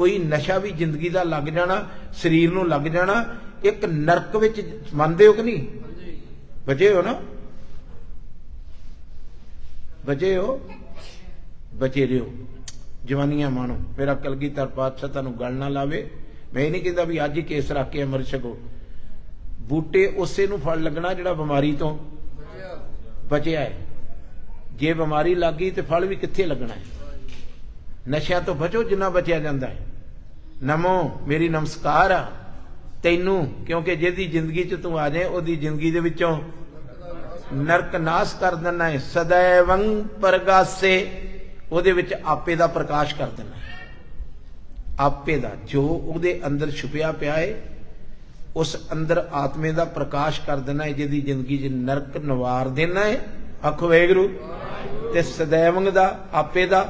ਕੋਈ ਨਸ਼ਾ ਵੀ ਜ਼ਿੰਦਗੀ ਦਾ ਲੱਗ ਜਾਣਾ, ਸਰੀਰ ਨੂੰ ਲੱਗ ਜਾਣਾ, ਇੱਕ ਨਰਕ ਵਿੱਚ ਮੰਨਦੇ ਹੋ ਕਿ ਨਹੀਂ? ਬਚੇ ਹੋ ਨਾ? ਬਚੇ ਹੋ? ਬਚੇ ਰਹੋ ਜਵਾਨੀਆਂ ਮਾਣੋ, ਮੇਰਾ ਕਲਗੀਧਰ ਪਾਤਸ਼ਾਹ ਤੁਹਾਨੂੰ ਗੱਲ ਨਾ ਲਾਵੇ। ਮੈਂ ਇਹ ਨਹੀਂ ਕਹਿੰਦਾ ਵੀ ਅੱਜ ਹੀ ਕੇਸ ਰੱਖ ਕੇ ਅਮਰ ਛਕੋ। ਬੂਟੇ ਉਸੇ ਨੂੰ ਫਲ ਲੱਗਣਾ ਜਿਹੜਾ ਬਿਮਾਰੀ ਤੋਂ ਬਚਿਆ ਹੈ। ਜੇ ਬਿਮਾਰੀ ਲੱਗੀ ਤੇ ਫਲ ਵੀ ਕਿੱਥੇ ਲੱਗਣਾ ਹੈ? ਨਸ਼ਿਆਂ ਤੋਂ ਬਚੋ ਜਿੰਨਾ ਬਚਿਆ ਜਾਂਦਾ ਹੈ। ਨਮੋ, ਮੇਰੀ ਨਮਸਕਾਰ ਆ। ਤੈਨੂੰ, ਕਿਉਂਕਿ ਜਿਹਦੀ ਜ਼ਿੰਦਗੀ 'ਚ ਤੂੰ ਆ ਜਾਏ, ਉਹਦੀ ਜ਼ਿੰਦਗੀ ਦੇ ਵਿੱਚੋਂ ਨਰਕ ਨਾਸ ਕਰ ਦੇਣਾ ਹੈ ਸਦੈਵੰ ਪ੍ਰਗਾਸੇ, ਉਹਦੇ ਵਿੱਚ ਆਪੇ ਦਾ ਪ੍ਰਕਾਸ਼ ਕਰ ਦੇਣਾ ਆਪੇ ਦਾ, ਜੋ ਉਹਦੇ ਅੰਦਰ ਛੁਪਿਆ ਪਿਆ ਹੈ ਉਸ ਅੰਦਰ ਆਤਮੇ ਦਾ ਪ੍ਰਕਾਸ਼ ਕਰ ਦੇਣਾ ਹੈ ਜਿਹਦੀ ਜ਼ਿੰਦਗੀ 'ਚ ਨਰਕ ਨਿਵਾਰ ਦੇਣਾ ਹੈ ਆਖੋ ਵੈਗਰੂ ਤੇ ਸਦੈਵੰਗ ਦਾ, ਆਪੇ ਦਾ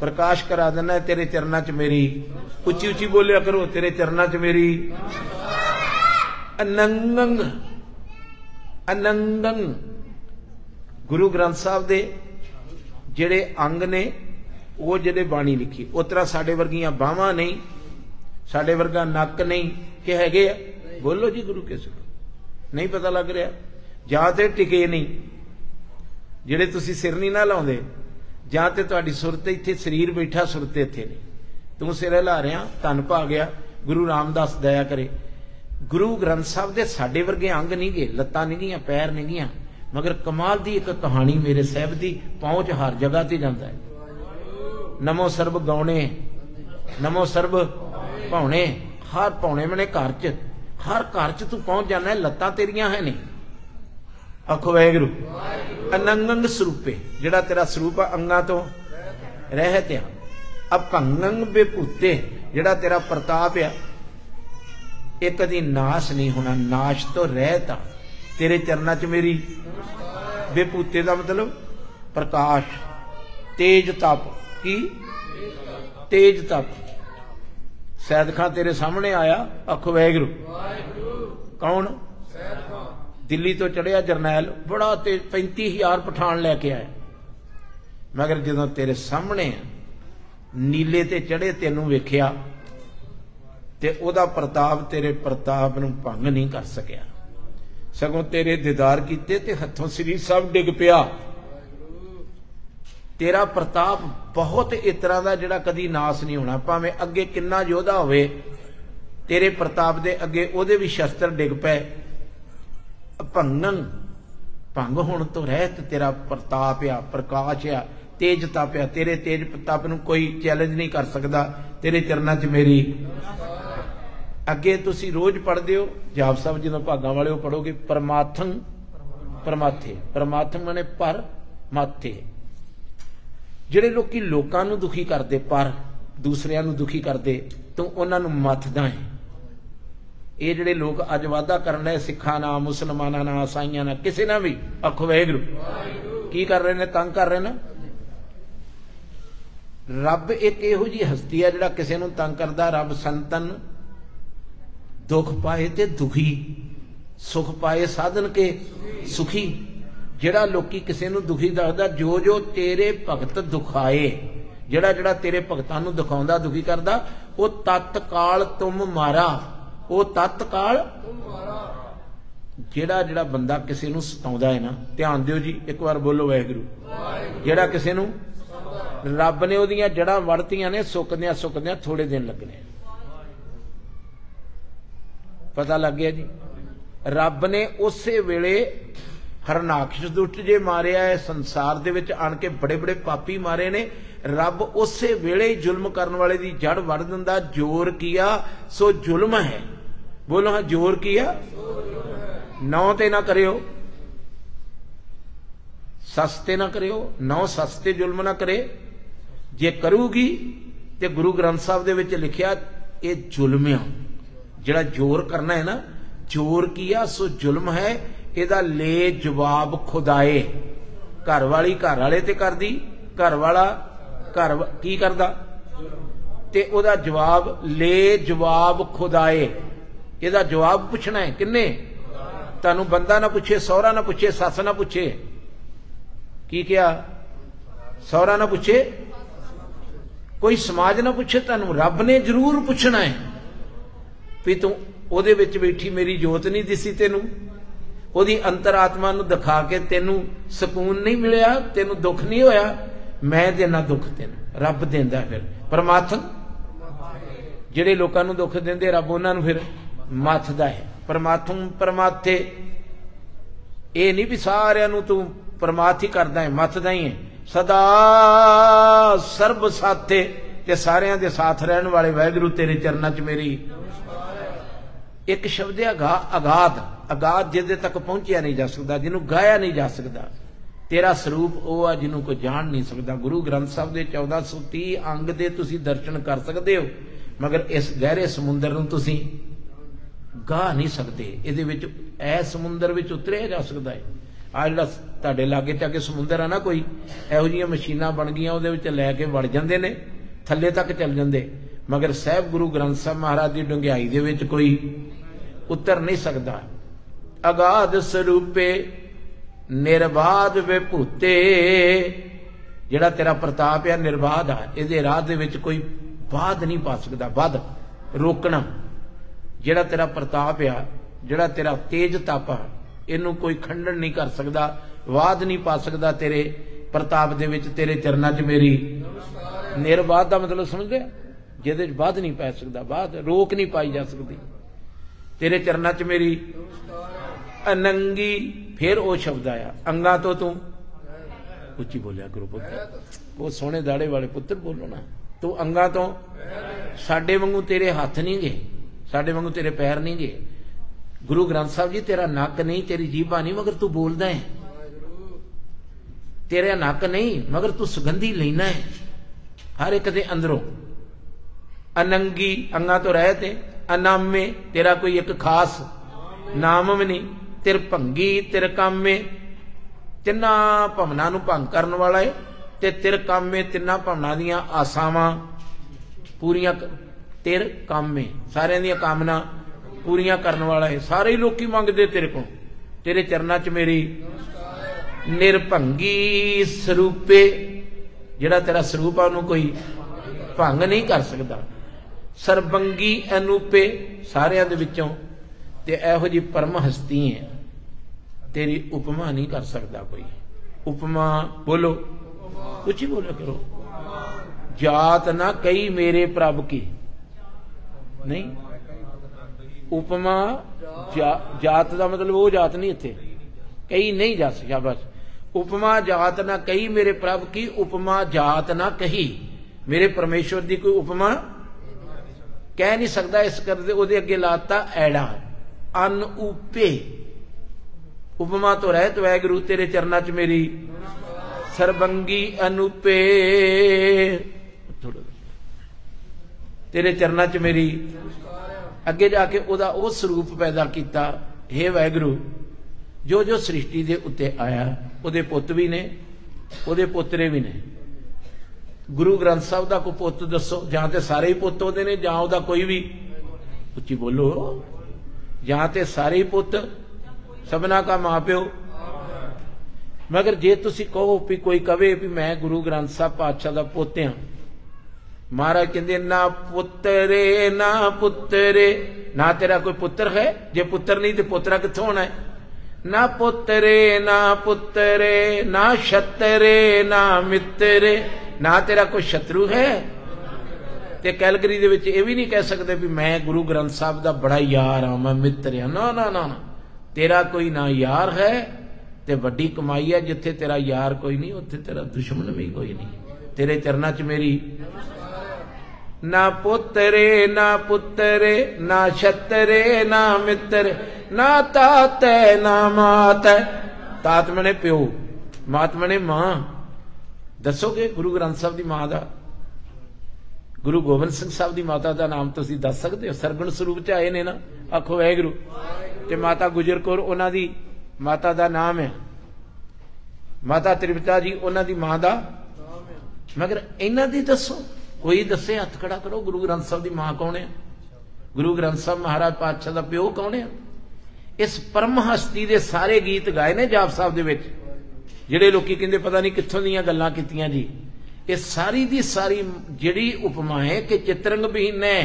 ਪ੍ਰਕਾਸ਼ ਕਰਾ ਦਿੰਨਾ ਹੈ ਤੇਰੇ ਚਰਨਾਂ 'ਚ ਮੇਰੀ ਉੱਚੀ ਉੱਚੀ ਬੋਲਿਆ ਕਰੋ, ਤੇਰੇ ਚਰਨਾਂ 'ਚ ਮੇਰੀ ਅਨੰਗੰ ਅਨੰਗੰ। ਗੁਰੂ ਗ੍ਰੰਥ ਸਾਹਿਬ ਦੇ ਜਿਹੜੇ ਅੰਗ ਨੇ, ਉਹ ਜਿਹੜੇ ਬਾਣੀ ਲਿਖੀ, ਉਹ ਤਰ੍ਹਾਂ ਸਾਡੇ ਵਰਗੀਆਂ ਬਾਹਾਂ ਨਹੀਂ, ਸਾਡੇ ਵਰਗਾ ਨੱਕ ਨਹੀਂ, ਕਿ ਹੈਗੇ ਆ? ਬੋਲੋ ਜੀ ਗੁਰੂ ਕੇ ਨਹੀਂ ਪਤਾ ਲੱਗ ਰਿਹਾ। ਜਾਂ ਤੇ ਟਿਕੇ ਨਹੀਂ, ਜਿਹੜੇ ਤੁਸੀਂ ਸਿਰ ਨਹੀਂ ਨਾ ਲਾਉਂਦੇ, ਜਾਂ ਤੇ ਤੁਹਾਡੀ ਸੁਰਤ ਇੱਥੇ, ਸਰੀਰ ਬੈਠਾ ਸੁਰਤ ਇੱਥੇ ਨਹੀਂ। ਤੂੰ ਸਿਰ ਹਿਲਾ ਰਿਆ ਧੰਨ ਪਾ ਗਿਆ ਗੁਰੂ ਰਾਮਦਾਸ ਦਇਆ ਕਰੇ। ਗੁਰੂ ਗ੍ਰੰਥ ਸਾਹਿਬ ਦੇ ਸਾਡੇ ਵਰਗੇ ਅੰਗ ਨਹੀਂ ਗਏ ਲੱਤਾਂ ਨਹੀਂ ਗੀਆਂ ਪੈਰ ਨਹੀਂ ਗੀਆਂ ਮਗਰ ਕਮਾਲ ਦੀ ਇੱਕ ਕਹਾਣੀ ਮੇਰੇ ਸਾਹਿਬ ਦੀ ਪਹੁੰਚ ਹਰ ਜਗ੍ਹਾ ਤੇ ਜਾਂਦਾ ਹੈ। ਨਮੋ ਸਰਬ ਗਾਉਣੇ ਨਮੋ ਸਰਬ ਭਾਉਣੇ ਹਰ ਭਾਉਣੇ ਮਨੇ ਘਰ ਚ ਹਰ ਘਰ ਚ ਤੂੰ ਪਹੁੰਚ ਜਾਣਾ ਲੱਤਾਂ ਤੇਰੀਆਂ ਹੈ ਨਹੀਂ। ਆਖੋ ਵੈਗਰੂ ਅਨੰਗੰਗ ਸਰੂਪੇ ਜਿਹੜਾ ਤੇਰਾ ਸਰੂਪ ਆ ਅੰਗਾਂ ਤੋਂ ਰਹਿਤ ਆ। ਅਭੰਗੰ ਬੇਪੂਤੇ ਜਿਹੜਾ ਤੇਰਾ ਪ੍ਰਤਾਪ ਆ, ਇਹ ਕਦੀ ਨਾਸ਼ ਨਹੀਂ ਹੋਣਾ, ਨਾਸ਼ ਤੋਂ ਰਹਿਤ ਆ ਤੇਰੇ ਚਰਨਾਂ 'ਚ ਮੇਰੀ ਬੇਪੂਤੇ ਦਾ ਮਤਲਬ ਪ੍ਰਕਾਸ਼, ਤੇਜ ਤਪ। ਕੀ? ਤੇਜ ਤਪ। ਸੈਦ ਖਾਂ ਤੇਰੇ ਸਾਹਮਣੇ ਆਇਆ ਅਖ ਵੈਗਰੂ ਕੌਣ? ਦਿੱਲੀ ਤੋਂ ਚੜਿਆ ਜਰਨੈਲ, ਬੜਾ ਤੇ 35000 ਪਠਾਨ ਲੈ ਕੇ ਆਇਆ। ਮਗਰ ਜਦੋਂ ਤੇਰੇ ਸਾਹਮਣੇ ਆ ਨੀਲੇ ਤੇ ਚੜੇ ਤੈਨੂੰ ਵੇਖਿਆ ਤੇ ਉਹਦਾ ਪ੍ਰਤਾਪ ਤੇਰੇ ਪ੍ਰਤਾਪ ਨੂੰ ਭੰਗ ਨਹੀਂ ਕਰ ਸਕਿਆ। ਸਗੋਂ ਤੇਰੇ ਦੀਦਾਰ ਕੀਤੇ ਤੇ ਹੱਥੋਂ ਸ੍ਰੀ ਸਭ ਡਿੱਗ ਪਿਆ। ਤੇਰਾ ਪ੍ਰਤਾਪ ਬਹੁਤ ਇਸ ਤਰ੍ਹਾਂ ਦਾ ਜਿਹੜਾ ਕਦੀ ਨਾਸ ਨਹੀਂ ਹੋਣਾ, ਭਾਵੇਂ ਅੱਗੇ ਕਿੰਨਾ ਯੋਧਾ ਹੋਵੇ, ਤੇਰੇ ਪ੍ਰਤਾਪ ਦੇ ਅੱਗੇ ਉਹਦੇ ਵੀ ਸ਼ਸਤਰ ਡਿੱਗ ਪਏ। ਭੰਗਨ ਭੰਗ ਹੋਣ ਤੋਂ ਰਹਿਤ ਤੇਰਾ ਪ੍ਰਤਾਪ ਆ, ਪ੍ਰਕਾਸ਼ ਆ। ਤੇਜ ਤਪ ਤਪਿਆ ਤੇਰੇ ਤੇਜ ਤਪ ਨੂੰ ਕੋਈ ਚੈਲੰਜ ਨਹੀਂ ਕਰ ਸਕਦਾ। ਤੇਰੇ ਚਰਨਾਂ 'ਚ ਮੇਰੀ ਅੱਗੇ ਤੁਸੀਂ ਰੋਜ਼ ਪੜ੍ਹਦੇ ਹੋ। ਜਾਪ ਸਾਹਿਬ ਜਦੋਂ ਭਾਗਾਂ ਵਾਲੇ ਉਹ ਪੜੋਗੇ ਪਰਮਾਤਮ ਪਰਮਾਥੇ ਪਰਮਾਤਮ ਮਨੇ ਪਰ ਮਾਥੇ। ਜਿਹੜੇ ਲੋਕੀ ਲੋਕਾਂ ਨੂੰ ਦੁਖੀ ਕਰਦੇ, ਪਰ ਦੂਸਰਿਆਂ ਨੂੰ ਦੁਖੀ ਕਰਦੇ, ਤੂੰ ਉਹਨਾਂ ਨੂੰ ਮੱਥਦਾ ਹੈ ਇਹ ਜਿਹੜੇ ਲੋਕ ਅੱਜ ਵਾਦਾ ਕਰਨ ਰਹੇ ਸਿੱਖਾਂ ਨਾਲ, ਮੁਸਲਮਾਨਾਂ ਨਾਲ ਸਾਈਆਂ ਨਾਲ, ਕਿਸੇ ਨਾਲ ਵੀ, ਆਖੋ ਵਾਹਿਗੁਰੂ। ਕੀ ਕਰ ਰਹੇ ਨੇ? ਤੰਗ ਕਰ ਰਹੇ ਨੇ? ਰੱਬ ਇੱਕ ਇਹੋ ਜੀ ਹਸਤੀ ਹੈ ਜਿਹੜਾ ਕਿਸੇ ਨੂੰ ਤੰਗ ਕਰਦਾ ਰੱਬ ਸੰਤਨ ਦੁੱਖ ਪਾਏ ਤੇ ਦੁਖੀ ਸੁਖ ਪਾਏ ਸਾਧਨ ਕੇ ਸੁਖੀ ਜਿਹੜਾ ਲੋਕੀ ਕਿਸੇ ਨੂੰ ਦੁਖੀ ਦੱਸਦਾ ਜੋ ਜੋ ਤੇਰੇ ਭਗਤ ਦੁਖਾਏ ਜਿਹੜਾ ਜਿਹੜਾ ਤੇਰੇ ਭਗਤਾਂ ਨੂੰ ਦਿਖਾਉਂਦਾ ਦੁਖੀ ਕਰਦਾ ਉਹ ਤਤਕਾਲ ਤੁਮ ਮਾਰਾ ਉਹ ਤਤਕਾਲ ਜਿਹੜਾ ਜਿਹੜਾ ਬੰਦਾ ਕਿਸੇ ਨੂੰ ਸਤਾਉਂਦਾ ਹੈ ਨਾ ਧਿਆਨ ਦਿਓ ਜੀ ਇੱਕ ਵਾਰ ਬੋਲੋ ਵਾਹਿਗੁਰੂ। ਜਿਹੜਾ ਕਿਸੇ ਨੂੰ ਰੱਬ ਨੇ ਉਹਦੀਆਂ ਜੜਾਂ ਵੜਤੀਆਂ ਨੇ, ਸੁੱਕਦਿਆਂ ਸੁੱਕਦਿਆਂ ਥੋੜੇ ਦਿਨ ਲੱਗਣੇ। ਪਤਾ ਲੱਗ ਗਿਆ ਜੀ? ਰੱਬ ਨੇ ਉਸੇ ਵੇਲੇ ਹਰਨਾਕਸ਼ ਦੁਸ਼ਟ ਜੇ ਮਾਰਿਆ ਹੈ, ਸੰਸਾਰ ਦੇ ਵਿੱਚ ਆਣ ਕੇ ਬੜੇ ਬੜੇ ਪਾਪੀ ਮਾਰੇ ਨੇ। ਰੱਬ ਉਸੇ ਵੇਲੇ ਹੀ ਜ਼ੁਲਮ ਕਰਨ ਵਾਲੇ ਦੀ ਜੜ ਵੜ ਦਿੰਦਾ, ਜ਼ੋਰ ਕੀਆ? ਸੋ ਜ਼ੁਲਮ ਹੈ। ਬੋਲੋ ਹਾਂ, ਜ਼ੋਰ ਕੀਆ? ਨੌ ਤੇ ਨਾ ਕਰਿਓ। ਸਸਤੇ ਨਾ ਕਰਿਓ, ਨੌ ਸਸਤੇ ਜ਼ੁਲਮ ਨਾ ਕਰੇ। ਜੇ ਕਰੂਗੀ ਤੇ ਗੁਰੂ ਗ੍ਰੰਥ ਸਾਹਿਬ ਦੇ ਵਿੱਚ ਲਿਖਿਆ ਇਹ ਜ਼ੁਲਮ ਆ। ਜਿਹੜਾ ਜ਼ੋਰ ਕਰਨਾ ਹੈ ਨਾ, ਜ਼ੋਰ ਕੀਆ ਸੋ ਜ਼ੁਲਮ ਹੈ, ਇਹਦਾ ਲੈ ਜਵਾਬ ਖੁਦਾਏ। ਘਰ ਵਾਲੀ ਘਰ ਵਾਲੇ ਤੇ ਕਰਦੀ, ਘਰ ਵਾਲਾ ਘਰ ਕੀ ਕਰਦਾ? ਤੇ ਉਹਦਾ ਜਵਾਬ, ਲੈ ਜਵਾਬ ਖੁਦਾਏ। ਇਹਦਾ ਜਵਾਬ ਪੁੱਛਣਾ ਹੈ, ਕਿੰਨੇ? ਤੁਹਾਨੂੰ ਬੰਦਾ ਨਾ ਪੁੱਛੇ, ਸਹੁਰਾ ਨਾ ਪੁੱਛੇ, ਸੱਸ ਨਾ ਪੁੱਛੇ। ਕੀ ਕਿਹਾ? ਸਹੁਰਾ ਨਾ ਪੁੱਛੇ? ਕੋਈ ਸਮਾਜ ਨਾ ਪੁੱਛੇ, ਤੁਹਾਨੂੰ ਰੱਬ ਨੇ ਜ਼ਰੂਰ ਪੁੱਛਣਾ ਹੈ ਵੀ ਤੂੰ ਉਹਦੇ ਵਿੱਚ ਬੈਠੀ, ਮੇਰੀ ਜੋਤ ਨਹੀਂ ਦਿਸੀ ਤੈਨੂੰ। ਉਹਦੀ ਅੰਤਰਾਤਮਾ ਨੂੰ ਦਿਖਾ ਕੇ ਤੈਨੂੰ ਸਕੂਨ ਨਹੀਂ ਮਿਲਿਆ, ਤੈਨੂੰ ਦੁੱਖ ਨਹੀਂ ਹੋਇਆ। ਮੈਂ ਦੇਣਾ ਦੁੱਖ ਤੈਨੂੰ, ਰੱਬ ਦਿੰਦਾ ਫਿਰ। ਪਰਮਾਤਮ। ਜਿਹੜੇ ਲੋਕਾਂ ਨੂੰ ਦੁੱਖ ਦਿੰਦੇ, ਰੱਬ ਉਹਨਾਂ ਨੂੰ ਫਿਰ ਮੱਥਦਾ ਹੈ। ਪਰਮਾਤਮ ਪਰਮਾਥੇ ਇਹ ਨਹੀਂ ਵੀ ਸਾਰਿਆਂ ਨੂੰ ਤੂੰ ਪਰਮਾਰਥ ਹੀ ਕਰਦਾ ਹੈ ਮੱਥਦਾ ਹੀ ਹੈ। ਸਦਾ ਸਰਬ ਸਾਥੇ ਤੇ ਸਾਰਿਆਂ ਦੇ ਸਾਥ ਰਹਿਣ ਵਾਲੇ ਵਾਹਿਗੁਰੂ ਤੇਰੇ ਚਰਨਾਂ 'ਚ ਮੇਰੀ। ਇੱਕ ਸ਼ਬਦ ਹੈ ਅਗਾਧ। ਅਗਾਧ ਜਿਹਦੇ ਤੱਕ ਪਹੁੰਚਿਆ ਨਹੀਂ ਜਾ ਸਕਦਾ, ਜਿਹਨੂੰ ਗਾਇਆ ਨਹੀਂ ਜਾ ਸਕਦਾ। ਤੇਰਾ ਸਰੂਪ ਉਹ ਆ ਜਿਹਨੂੰ ਕੋਈ ਜਾਣ ਨਹੀਂ ਸਕਦਾ। ਗੁਰੂ ਗ੍ਰੰਥ ਸਾਹਿਬ ਦੇ 1430 ਅੰਗ ਦੇ ਤੁਸੀਂ ਦਰਸ਼ਨ ਕਰ ਸਕਦੇ ਹੋ, ਮਗਰ ਇਸ ਗਹਿਰੇ ਸਮੁੰਦਰ ਨੂੰ ਤੁਸੀਂ ਗਾ ਨਹੀਂ ਸਕਦੇ। ਇਹਦੇ ਵਿੱਚ ਐ ਸਮੁੰਦਰ ਵਿੱਚ ਉਤਰਿਆ ਜਾ ਸਕਦਾ ਹੈ। ਆ ਜਿਹੜਾ ਤੁਹਾਡੇ ਲਾਗੇ ਤੇ ਅੱਗੇ ਸਮੁੰਦਰ ਆ ਨਾ ਕੋਈ, ਇਹੋ ਜਿਹੀਆਂ ਮਸ਼ੀਨਾਂ ਬਣ ਗਈਆਂ, ਉਹਦੇ ਵਿੱਚ ਲੈ ਕੇ ਵੜ ਜਾਂਦੇ ਨੇ, ਥੱਲੇ ਤੱਕ ਚੱਲ ਜਾਂਦੇ। ਮਗਰ ਸਹਿਬ ਗੁਰੂ ਗ੍ਰੰਥ ਸਾਹਿਬ ਮਹਾਰਾਜ ਦੀ ਡੁੰਗਿਆਈ ਦੇ ਵਿੱਚ ਕੋਈ ਉਤਰ ਨਹੀਂ ਸਕਦਾ। ਅਗਾਧ ਸਰੂਪੇ ਨਿਰਬਾਧ ਵਿਭੂਤੇ, ਜਿਹੜਾ ਤੇਰਾ ਪ੍ਰਤਾਪ ਹੈ ਨਿਰਬਾਧ ਆ, ਇਹਦੇ ਰਾਹ ਦੇ ਵਿੱਚ ਕੋਈ ਬਾਧ ਨਹੀਂ ਪਾ ਸਕਦਾ ਬਾਧ ਰੋਕਣਾ। ਜਿਹੜਾ ਤੇਰਾ ਪ੍ਰਤਾਪ ਆ, ਜਿਹੜਾ ਤੇਰਾ ਤੇਜ ਤਪ ਆ ਇਹਨੂੰ ਕੋਈ ਖੰਡਨ ਨਹੀਂ ਕਰ ਸਕਦਾ, ਵਾਦ ਨਹੀਂ ਪਾ ਸਕਦਾ ਤੇਰੇ ਪ੍ਰਤਾਪ ਦੇ ਵਿੱਚ, ਤੇਰੇ ਚਰਨਾਂ 'ਚ ਮੇਰੀ ਨਿਰਵਾਦ ਦਾ ਮਤਲਬ ਸਮਝਦੇ ਜਿਹਦੇ 'ਚ ਬਾਧ ਨਹੀਂ ਪੈ ਸਕਦਾ ਬਾਧ ਰੋਕ ਨਹੀਂ ਪਾਈ ਜਾ ਸਕਦੀ। ਤੇਰੇ ਚਰਨਾਂ 'ਚ ਮੇਰੀ ਅਨੰਗੀ, ਫਿਰ ਉਹ ਸ਼ਬਦ ਆਇਆ, ਅੰਗਾ ਤੋਂ ਤੂੰ ਉੱਚੀ ਬੋਲਿਆ ਕਰੋ ਪੁੱਤਰ ਉਹ ਸੋਹਣੇ ਦਾੜੇ ਵਾਲੇ ਪੁੱਤਰ ਬੋਲੋ ਨਾ। ਤੂੰ ਅੰਗਾ ਤੋਂ ਸਾਡੇ ਵਾਂਗੂ ਤੇਰੇ ਹੱਥ ਨਹੀਂ ਗਏ, ਸਾਡੇ ਵਾਂਗੂ ਤੇਰੇ ਪੈਰ ਨਹੀਂ ਗਏ। ਗੁਰੂ ਗ੍ਰੰਥ ਸਾਹਿਬ ਜੀ, ਤੇਰਾ ਨੱਕ ਨਹੀਂ, ਤੇਰੀ ਜੀਭਾ ਨਹੀਂ, ਮਗਰ ਤੂੰ ਬੋਲਦਾ ਹੈ। ਤੇਰਾ ਨੱਕ ਨਹੀਂ, ਮਗਰ ਤੂੰ ਸੁਗੰਧੀ ਲੈਣਾ ਹੈ। ਹਰ ਇੱਕ ਦੇ ਅੰਦਰੋਂ ਅਨੰਗੀ ਅੰਗਾ ਤੋਂ ਰਹਿ ਤੇ ਅਨਾਮੇ, ਤੇਰਾ ਕੋਈ ਇੱਕ ਖਾਸ ਨਾਮ ਵੀ ਨਹੀਂ। ਤਿਰ ਭੰਗੀ, ਤਿਰ ਕਾਮੇ, ਤਿੰਨਾ ਭਵਨਾ ਨੂੰ ਭੰਗ ਕਰਨ ਵਾਲਾ ਹੈ ਤੇ ਤਿਰ ਕਾਮੇ, ਤਿੰਨਾ ਭਵਨਾ ਦੀਆਂ ਆਸਾਵਾਂ ਪੂਰੀਆਂ ਤਿਰ ਕਾਮੇ, ਸਾਰਿਆਂ ਦੀਆਂ ਕਾਮਨਾ ਪੂਰੀਆਂ ਕਰਨ ਵਾਲਾ ਹੈ। ਸਾਰੇ ਲੋਕੀ ਮੰਗਦੇ ਤੇਰੇ ਕੋਲ। ਤੇਰੇ ਚਰਨਾਂ 'ਚ ਮੇਰੀ ਨਿਰਭੰਗੀ ਸਰੂਪੇ, ਜਿਹੜਾ ਤੇਰਾ ਸਰੂਪ ਆ, ਉਹਨੂੰ ਕੋਈ ਭੰਗ ਨਹੀਂ ਕਰ ਸਕਦਾ। ਸਰਬੰਗੀ ਅਨੂਪੇ ਸਾਰਿਆਂ ਦੇ ਵਿੱਚੋਂ ਤੇ ਇਹੋ ਜੀ ਪਰਮ ਹਸਤੀ ਹੈ। ਤੇਰੀ ਉਪਮਾ ਨਹੀਂ ਕਰ ਸਕਦਾ ਕੋਈ। ਉਪਮਾ ਬੋਲੋ। ਉੱਚੀ ਬੋਲੋ ਕਰੋ। ਜਾਤ ਨਾ ਕਈ ਮੇਰੇ ਪ੍ਰਭ ਕੀ। ਨਹੀਂ? ਉਪਮਾ ਜਾਤ ਦਾ ਮਤਲਬ ਉਹ ਜਾਤ ਨਹੀਂ ਇੱਥੇ। ਕਈ ਨਹੀਂ ਜਾ ਸਕਿਆ ਬਸ ਉਪਮਾ, ਜਾਤ ਨਾ ਕਹੀ ਮੇਰੇ ਪ੍ਰਭ ਕੀ, ਉਪਮਾ, ਜਾਤ ਨਾ ਕਹੀ। ਮੇਰੇ ਪਰਮੇਸ਼ਵਰ ਦੀ ਕੋਈ ਉਪਮਾ ਕਹਿ ਨਹੀਂ ਸਕਦਾ, ਇਸ ਕਰਦੇ ਉਹਦੇ ਅੱਗੇ ਲਾਤਾ ਐੜਾ। ਅਨ ਉਪੇ। ਉਪਮਾ ਤੋਂ ਰਹਿਤ ਵੈਗਰੂ ਤੇਰੇ ਚਰਨਾਂ 'ਚ ਮੇਰੀ ਸਰਬੰਗੀ ਅਨੁਪੇ। ਤੇਰੇ ਚਰਨਾਂ 'ਚ ਮੇਰੀ ਅੱਗੇ ਜਾ ਕੇ ਉਹਦਾ ਉਹ ਸਰੂਪ ਪੈਦਾ ਕੀਤਾ। हे ਵੈਗਰੂ ਜੋ ਜੋ ਸ੍ਰਿਸ਼ਟੀ ਦੇ ਉੱਤੇ ਆਇਆ, ਉਹਦੇ ਪੁੱਤ ਵੀ ਨੇ, ਉਹਦੇ ਪੁੱਤਰੇ ਵੀ ਨੇ। ਗੁਰੂ ਗ੍ਰੰਥ ਸਾਹਿਬ ਦਾ ਕੋ ਪੁੱਤ ਦੱਸੋ, ਜਾਂ ਤੇ ਸਾਰੇ ਹੀ ਪੁੱਤ ਉਹਦੇ ਨੇ, ਜਾਂ ਉਹਦਾ ਕੋਈ ਵੀ? ਉੱਚੀ ਬੋਲੋ। ਜਾਂ ਤੇ ਸਾਰੇ ਹੀ ਪੁੱਤ, ਸਭਨਾ ਦਾ ਮਾਪਿਓ ਮਗਰ ਜੇ ਤੁਸੀਂ ਕਹੋ ਵੀ ਕੋਈ ਕਵੇ ਵੀ ਮੈਂ ਗੁਰੂ ਗ੍ਰੰਥ ਸਾਹਿਬ ਪਾਤਸ਼ਾਹ ਦਾ ਪੁੱਤ ਹਾਂ ਮਹਾਰਾਜ ਕਹਿੰਦੇ, ਨਾ ਪੁੱਤਰੇ ਨਾ ਪੁੱਤਰੇ। ਨਾ ਤੇਰਾ ਕੋਈ ਪੁੱਤਰ ਹੈ? ਜੇ ਪੁੱਤਰ ਨਹੀਂ, ਤੇ ਪੁੱਤਰਾ ਕਿੱਥੋਂ ਹੋਣਾ ਹੈ? ਨਾ ਪੁੱਤਰੇ ਨਾ ਪੁੱਤਰੇ, ਨਾ ਛਤਰੇ, ਨਾ ਮਿੱਤਰੇ। ਨਾ ਤੇਰਾ ਕੋਈ ਸ਼ਤਰੂ ਹੈ? ਤੇ ਕੈਲਗਰੀ ਦੇ ਵਿੱਚ ਇਹ ਵੀ ਨਹੀਂ ਕਹਿ ਸਕਦੇ ਵੀ ਮੈਂ ਗੁਰੂ ਗ੍ਰੰਥ ਸਾਹਿਬ ਦਾ ਬੜਾ ਯਾਰ ਹਾਂ, ਮੈਂ ਮਿੱਤਰ ਹਾਂ। ਨਾ ਨਾ ਨਾ। ਤੇਰਾ ਕੋਈ ਨਾ ਯਾਰ ਹੈ ਤੇ ਵੱਡੀ ਕਮਾਈ ਹੈ, ਜਿੱਥੇ ਤੇਰਾ ਯਾਰ ਕੋਈ ਨਹੀਂ, ਉੱਥੇ ਤੇਰਾ ਦੁਸ਼ਮਣ ਵੀ ਕੋਈ ਨਹੀਂ। ਤੇਰੇ ਚਰਨਾਂ 'ਚ ਮੇਰੀ ਨਾ ਪੁੱਤਰੇ ਨਾ ਪੁੱਤਰੇ, ਨਾ ਛਤਰੇ, ਨਾ ਮਿੱਤਰ, ਨਾ ਤਾਤੈ, ਨਾ ਮਾਤੈ। ਤਾਤ ਮਨੇ ਪਿਓ ਮਾਤ ਮਨੇ ਮਾਂ। ਦੱਸੋਗੇ ਗੁਰੂ ਗ੍ਰੰਥ ਸਾਹਿਬ ਦੀ ਮਾਂ ਦਾ, ਗੁਰੂ ਗੋਬਿੰਦ ਸਿੰਘ ਸਾਹਿਬ ਦੀ ਮਾਤਾ ਦਾ ਨਾਮ ਤੁਸੀਂ ਦੱਸ ਸਕਦੇ ਹੋ? ਸਰਗੁਣ ਸਰੂਪ ਚ ਆਏ ਨੇ ਨਾ। ਆਖੋ ਵੈਗੁਰੂ ਤੇ ਮਾਤਾ ਗੁਜਰ ਕੌਰ, ਉਹਨਾਂ ਦੀ ਮਾਤਾ ਦਾ ਨਾਮ ਹੈ। ਮਾਤਾ ਤ੍ਰਿਪਤਾ ਜੀ, ਉਹਨਾਂ ਦੀ ਮਾਂ ਦਾ ਮਗਰ ਇਹਨਾਂ ਦੀ ਦੱਸੋ। ਕੋਈ ਦੱਸੇ ਹੱਥ ਖੜਾ ਕਰੋ, ਗੁਰੂ ਗ੍ਰੰਥ ਸਾਹਿਬ ਦੀ ਮਾਂ ਕੌਣ ਹੈ ਗੁਰੂ ਗ੍ਰੰਥ ਸਾਹਿਬ ਮਹਾਰਾਜ ਪਾਤਸ਼ਾਹ ਦਾ ਪਿਓ ਕੌਣ ਹੈ ਇਸ ਪਰਮ ਹਸਤੀ ਦੇ ਸਾਰੇ ਗੀਤ ਗਾਏ ਨੇ ਜਾਪ ਸਾਹਿਬ ਦੇ ਵਿੱਚ। ਜਿਹੜੇ ਲੋਕੀ ਕਹਿੰਦੇ ਪਤਾ ਨਹੀਂ ਕਿੱਥੋਂ ਦੀਆਂ ਗੱਲਾਂ ਕੀਤੀਆਂ ਜੀ। ਇਹ ਸਾਰੀ ਦੀ ਸਾਰੀ ਜਿਹੜੀ ਉਪਮਾ ਹੈ ਕਿ ਚਿਤਰੰਗ ਬਹੀਨ ਹੈ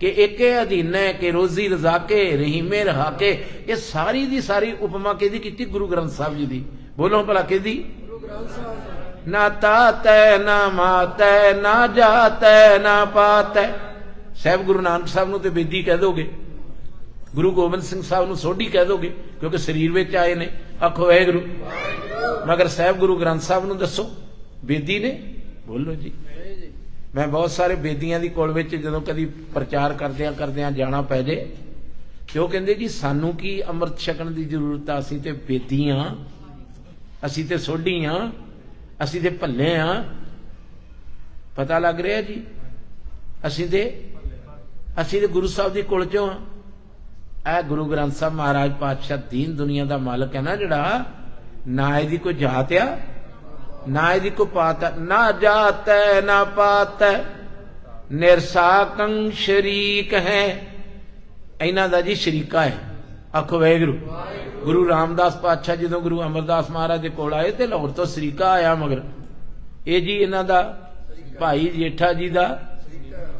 ਕਿ ਏਕੇ ਅਧੀਨ ਹੈ, ਕਿ ਰੋਜ਼ੀ ਰਜ਼ਾ ਕੇ, ਰਹੀਮੇ ਰਹਾ ਕੇ, ਇਹ ਸਾਰੀ ਦੀ ਸਾਰੀ ਉਪਮਾ ਕਿਹਦੀ ਕੀਤੀ? ਗੁਰੂ ਗ੍ਰੰਥ ਸਾਹਿਬ ਜੀ ਦੀ। ਬੋਲੋ ਭਲਾ ਕਿਹਦੀ? ਗੁਰੂ ਗ੍ਰੰਥ ਸਾਹਿਬ ਨਾ ਤਾਤੈ, ਨਾ ਮਾਤੈ, ਨਾ ਜਾਤੈ, ਨਾ ਪਾਤੈ। ਸਹਿਬ ਗੁਰੂ ਨਾਨਕ ਸਾਹਿਬ ਨੂੰ ਤੇ ਬੇਦੀ ਕਹਿ ਦੋਗੇ। ਗੁਰੂ ਗੋਬਿੰਦ ਸਿੰਘ ਸਾਹਿਬ ਨੂੰ ਸੋਢੀ ਕਹਿ ਦੋਗੇ, ਕਿਉਂਕਿ ਸਰੀਰ ਵਿੱਚ ਆਏ ਨੇ। ਆਖੋ ਗੁਰੂ ਮਗਰ ਸਹਿਬ ਗੁਰੂ ਗ੍ਰੰਥ ਸਾਹਿਬ ਨੂੰ ਦੱਸੋ, ਬੇਦੀ ਨੇ? ਬੋਲੋ ਜੀ। ਮੈਂ ਬਹੁਤ ਸਾਰੇ ਬੇਦੀਆਂ ਦੀ ਕੋਲ ਵਿੱਚ ਜਦੋਂ ਕਦੀ ਪ੍ਰਚਾਰ ਕਰਦਿਆਂ ਕਰਦਿਆਂ ਜਾਣਾ ਪੈ ਜੇ, ਤੇ ਉਹ ਕਹਿੰਦੇ ਜੀ, ਸਾਨੂੰ ਕੀ ਅੰਮ੍ਰਿਤ ਛਕਣ ਦੀ ਜ਼ਰੂਰਤ ਆ? ਅਸੀਂ ਤੇ ਬੇਦੀਆਂ, ਅਸੀਂ ਤੇ ਸੋਢੀਆਂ ਅਸੀਂ ਤੇ ਭੱਲੇ ਆ। ਪਤਾ ਲੱਗ ਰਿਹਾ ਜੀ? ਅਸੀਂ ਤੇ ਅਸੀਂ ਤੇ ਗੁਰੂ ਸਾਹਿਬ ਦੇ ਕੋਲ ਚੋਂ ਆ? ਇਹ ਗੁਰੂ ਗ੍ਰੰਥ ਸਾਹਿਬ ਮਹਾਰਾਜ ਪਾਤਸ਼ਾਹ ਦੀਨ ਦੁਨੀਆ ਦਾ ਮਾਲਕ ਹੈ ਨਾ ਜਿਹੜਾ? ਨਾ ਇਹਦੀ ਕੋਈ ਜਾਤ ਆ, ਨਾ ਇਹਦੀ ਕੋਈ ਪਾਤ ਨਾ ਜਾਤ ਹੈ ਨਾ ਪਾਤ। ਹੈ ਨਿਰਸਾਕੰ ਸ਼ਰੀਕ ਹੈ। ਇਹਨਾਂ ਦਾ ਜੀ ਸ਼ਰੀਕਾ ਹੈ। ਆਖੋ, ਵਾਹਿਗੁਰੂ। ਗੁਰੂ ਰਾਮਦਾਸ ਪਾਤਸ਼ਾਹ ਜਦੋਂ ਗੁਰੂ ਅਮਰਦਾਸ ਮਹਾਰਾਜ ਦੇ ਕੋਲ ਆਏ ਤੇ ਲਾਹੌਰ ਤੋਂ ਸ਼ਰੀਕਾ ਆਇਆ ਮਗਰ। ਇਹ ਜੀ ਇਹਨਾਂ ਦਾ ਭਾਈ ਜੇਠਾ ਜੀ ਦਾ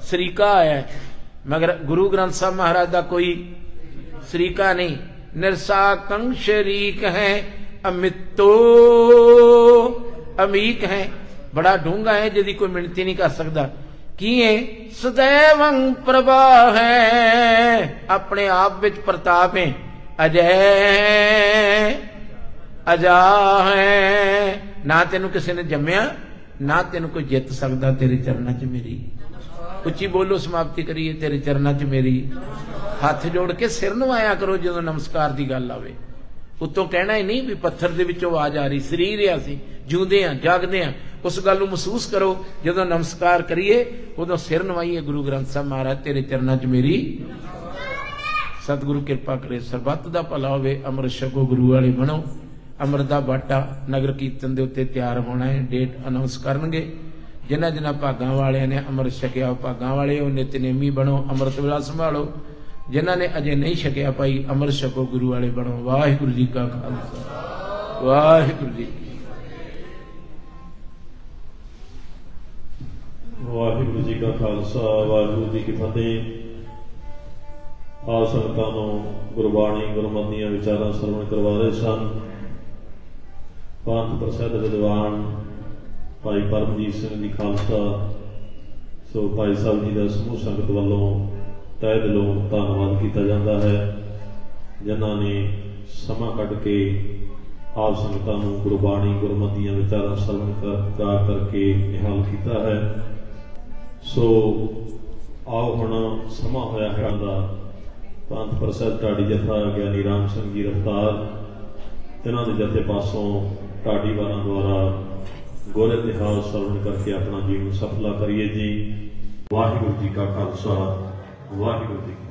ਸ਼ਰੀਕਾ ਆਇਆ। ਮਗਰ ਗੁਰੂ ਗ੍ਰੰਥ ਸਾਹਿਬ ਮਹਾਰਾਜ ਦਾ ਕੋਈ ਸ਼ਰੀਕਾ ਨਹੀਂ। ਨਿਰਸਾਕੰ ਸ਼ਰੀਕ ਹੈ, ਅਮਿਤੋ ਅਮੀਕ ਹੈ। ਬੜਾ ਡੂੰਘਾ ਹੈ, ਜਿਹਦੀ ਕੋਈ ਮਿਣਤੀ ਨਹੀਂ ਕਰ ਸਕਦਾ। ਕੀ ਹੈ ਪ੍ਰਭਾ ਹੈ ਆਪਣੇ ਆਪ ਵਿੱਚ ਪ੍ਰਤਾਪ ਹੈ। ਅਜੈ ਅਜਾ ਹੈ ਨਾ ਤੈਨੂੰ ਕਿਸੇ ਨੇ ਜੰਮਿਆ, ਨਾ ਤੈਨੂੰ ਕੋਈ ਜਿੱਤ ਸਕਦਾ ਤੇਰੇ ਚਰਨਾਂ 'ਚ ਮੇਰੀ। ਉੱਚੀ ਬੋਲੋ, ਸਮਾਪਤੀ ਕਰੀਏ ਤੇਰੇ ਚਰਨਾਂ 'ਚ ਮੇਰੀ। ਹੱਥ ਜੋੜ ਕੇ ਸਿਰ ਨੂੰ ਆਇਆ ਕਰੋ ਜਦੋਂ ਨਮਸਕਾਰ ਦੀ ਗੱਲ ਆਵੇ। ਉਤੋਂ ਕਹਿਣਾ ਹੀ ਨਹੀਂ ਵੀ ਪੱਥਰ ਦੇ ਵਿੱਚੋਂ ਆਵਾਜ਼ ਆ ਰਹੀ, ਸਰੀਰ ਆ ਅਸੀਂ, ਜਿਉਂਦੇ ਆ ਜਾਗਦੇ ਆ ਉਸ ਗੱਲ ਨੂੰ ਮਹਿਸੂਸ ਕਰੋ, ਜਦੋਂ ਨਮਸਕਾਰ ਕਰੀਏ, ਉਦੋਂ ਸਿਰ ਨਵਾਈਏ, ਗੁਰੂ ਗ੍ਰੰਥ ਸਾਹਿਬ ਮਹਾਰਾਜ, ਤੇਰੇ ਚਰਨਾਂ 'ਚ ਮੇਰੀ ਸਤਿਗੁਰੂ ਕਿਰਪਾ ਕਰੇ, ਸਰਬੱਤ ਦਾ ਭਲਾ ਹੋਵੇ, ਅੰਮ੍ਰਿਤ ਛਕੋ, ਗੁਰੂ ਵਾਲੇ ਬਣੋ। ਅੰਮ੍ਰਿਤ ਦਾ ਬਾਟਾ ਨਗਰ ਕੀਰਤਨ ਦੇ ਉੱਤੇ ਤਿਆਰ ਹੋਣਾ ਹੈ ਡੇਟ ਅਨਾਉਂਸ ਕਰਨਗੇ। ਜਿਨ੍ਹਾਂ ਜਿਨ੍ਹਾਂ ਭਾਗਾਂ ਵਾਲਿਆਂ ਨੇ ਅੰਮ੍ਰਿਤ ਛਕਿਆ ਭਾਗਾਂ ਵਾਲੇ ਉਹ ਨਿਤਨੇਮੀ ਬਣੋ, ਅੰਮ੍ਰਿਤ ਵੇਲਾ ਸੰਭਾਲੋ। ਜਿਨ੍ਹਾਂ ਨੇ ਅਜੇ ਨਹੀਂ ਛਕਿਆ ਭਾਈ ਅੰਮ੍ਰਿਤ ਛਕੋ ਗੁਰੂ ਵਾਲੇ ਬਣੋ। ਵਾਹਿਗੁਰੂ ਜੀ ਕਾ ਖਾਲਸਾ। ਵਾਹਿਗੁਰੂ ਜੀ ਵਾਹਿਗੁਰੂ ਜੀ ਕਾ ਖਾਲਸਾ, ਵਾਹਿਗੁਰੂ ਜੀ ਕੀ ਫਤਿਹ। ਆਪ ਸੰਗਤਾਂ ਨੂੰ ਗੁਰਬਾਣੀ ਗੁਰਮਤਿ ਵਿਚਾਰਾਂ ਸਰਵਣ ਕਰਵਾ ਰਹੇ ਸਨ। ਪੰਥ ਪ੍ਰਸਿੱਧ ਵਿਦਵਾਨ ਭਾਈ ਪਰਮਜੀਤ ਸਿੰਘ ਜੀ ਖਾਲਸਾ, ਸੋ ਭਾਈ ਸਾਹਿਬ ਜੀ ਦਾ ਸਮੂਹ ਸੰਗਤ ਵੱਲੋਂ ਤਹਿ ਦਿਲੋਂ ਧੰਨਵਾਦ ਕੀਤਾ ਜਾਂਦਾ ਹੈ, ਜਿਨ੍ਹਾਂ ਨੇ ਸਮਾਂ ਕੱਢ ਕੇ ਆਪ ਸੰਗਤਾਂ ਨੂੰ ਗੁਰਬਾਣੀ ਗੁਰਮਤਿ ਦੀਆਂ ਵਿਚਾਰਾਂ ਸਰਵਣ ਕਰ ਕਰਕੇ ਨਿਹਾਲ ਕੀਤਾ ਹੈ। ਸੋ ਆਓ ਹੁਣ ਸਮਾਂ ਹੋਇਆ ਹੈ ਦਾ। ਪੰਥ ਪ੍ਰਸਿੱਧ ਢਾਡੀ ਜਥਾ ਗਿਆਨੀ ਰਾਮ ਸਿੰਘ ਜੀ ਰਫਤਾਰ ਇਹਨਾਂ ਦੇ ਜਥੇ ਪਾਸੋਂ ਢਾਡੀ ਵਾਰਾਂ ਦੁਆਰਾ ਗੁਰ ਇਤਿਹਾਸ ਸਰਵਣ ਕਰਕੇ ਆਪਣਾ ਜੀਵਨ ਸਫਲਾ ਕਰੀਏ ਜੀ। ਵਾਹਿਗੁਰੂ ਜੀ ਕਾ ਖਾਲਸਾ। ਵਾਹਿਗੁਰੂ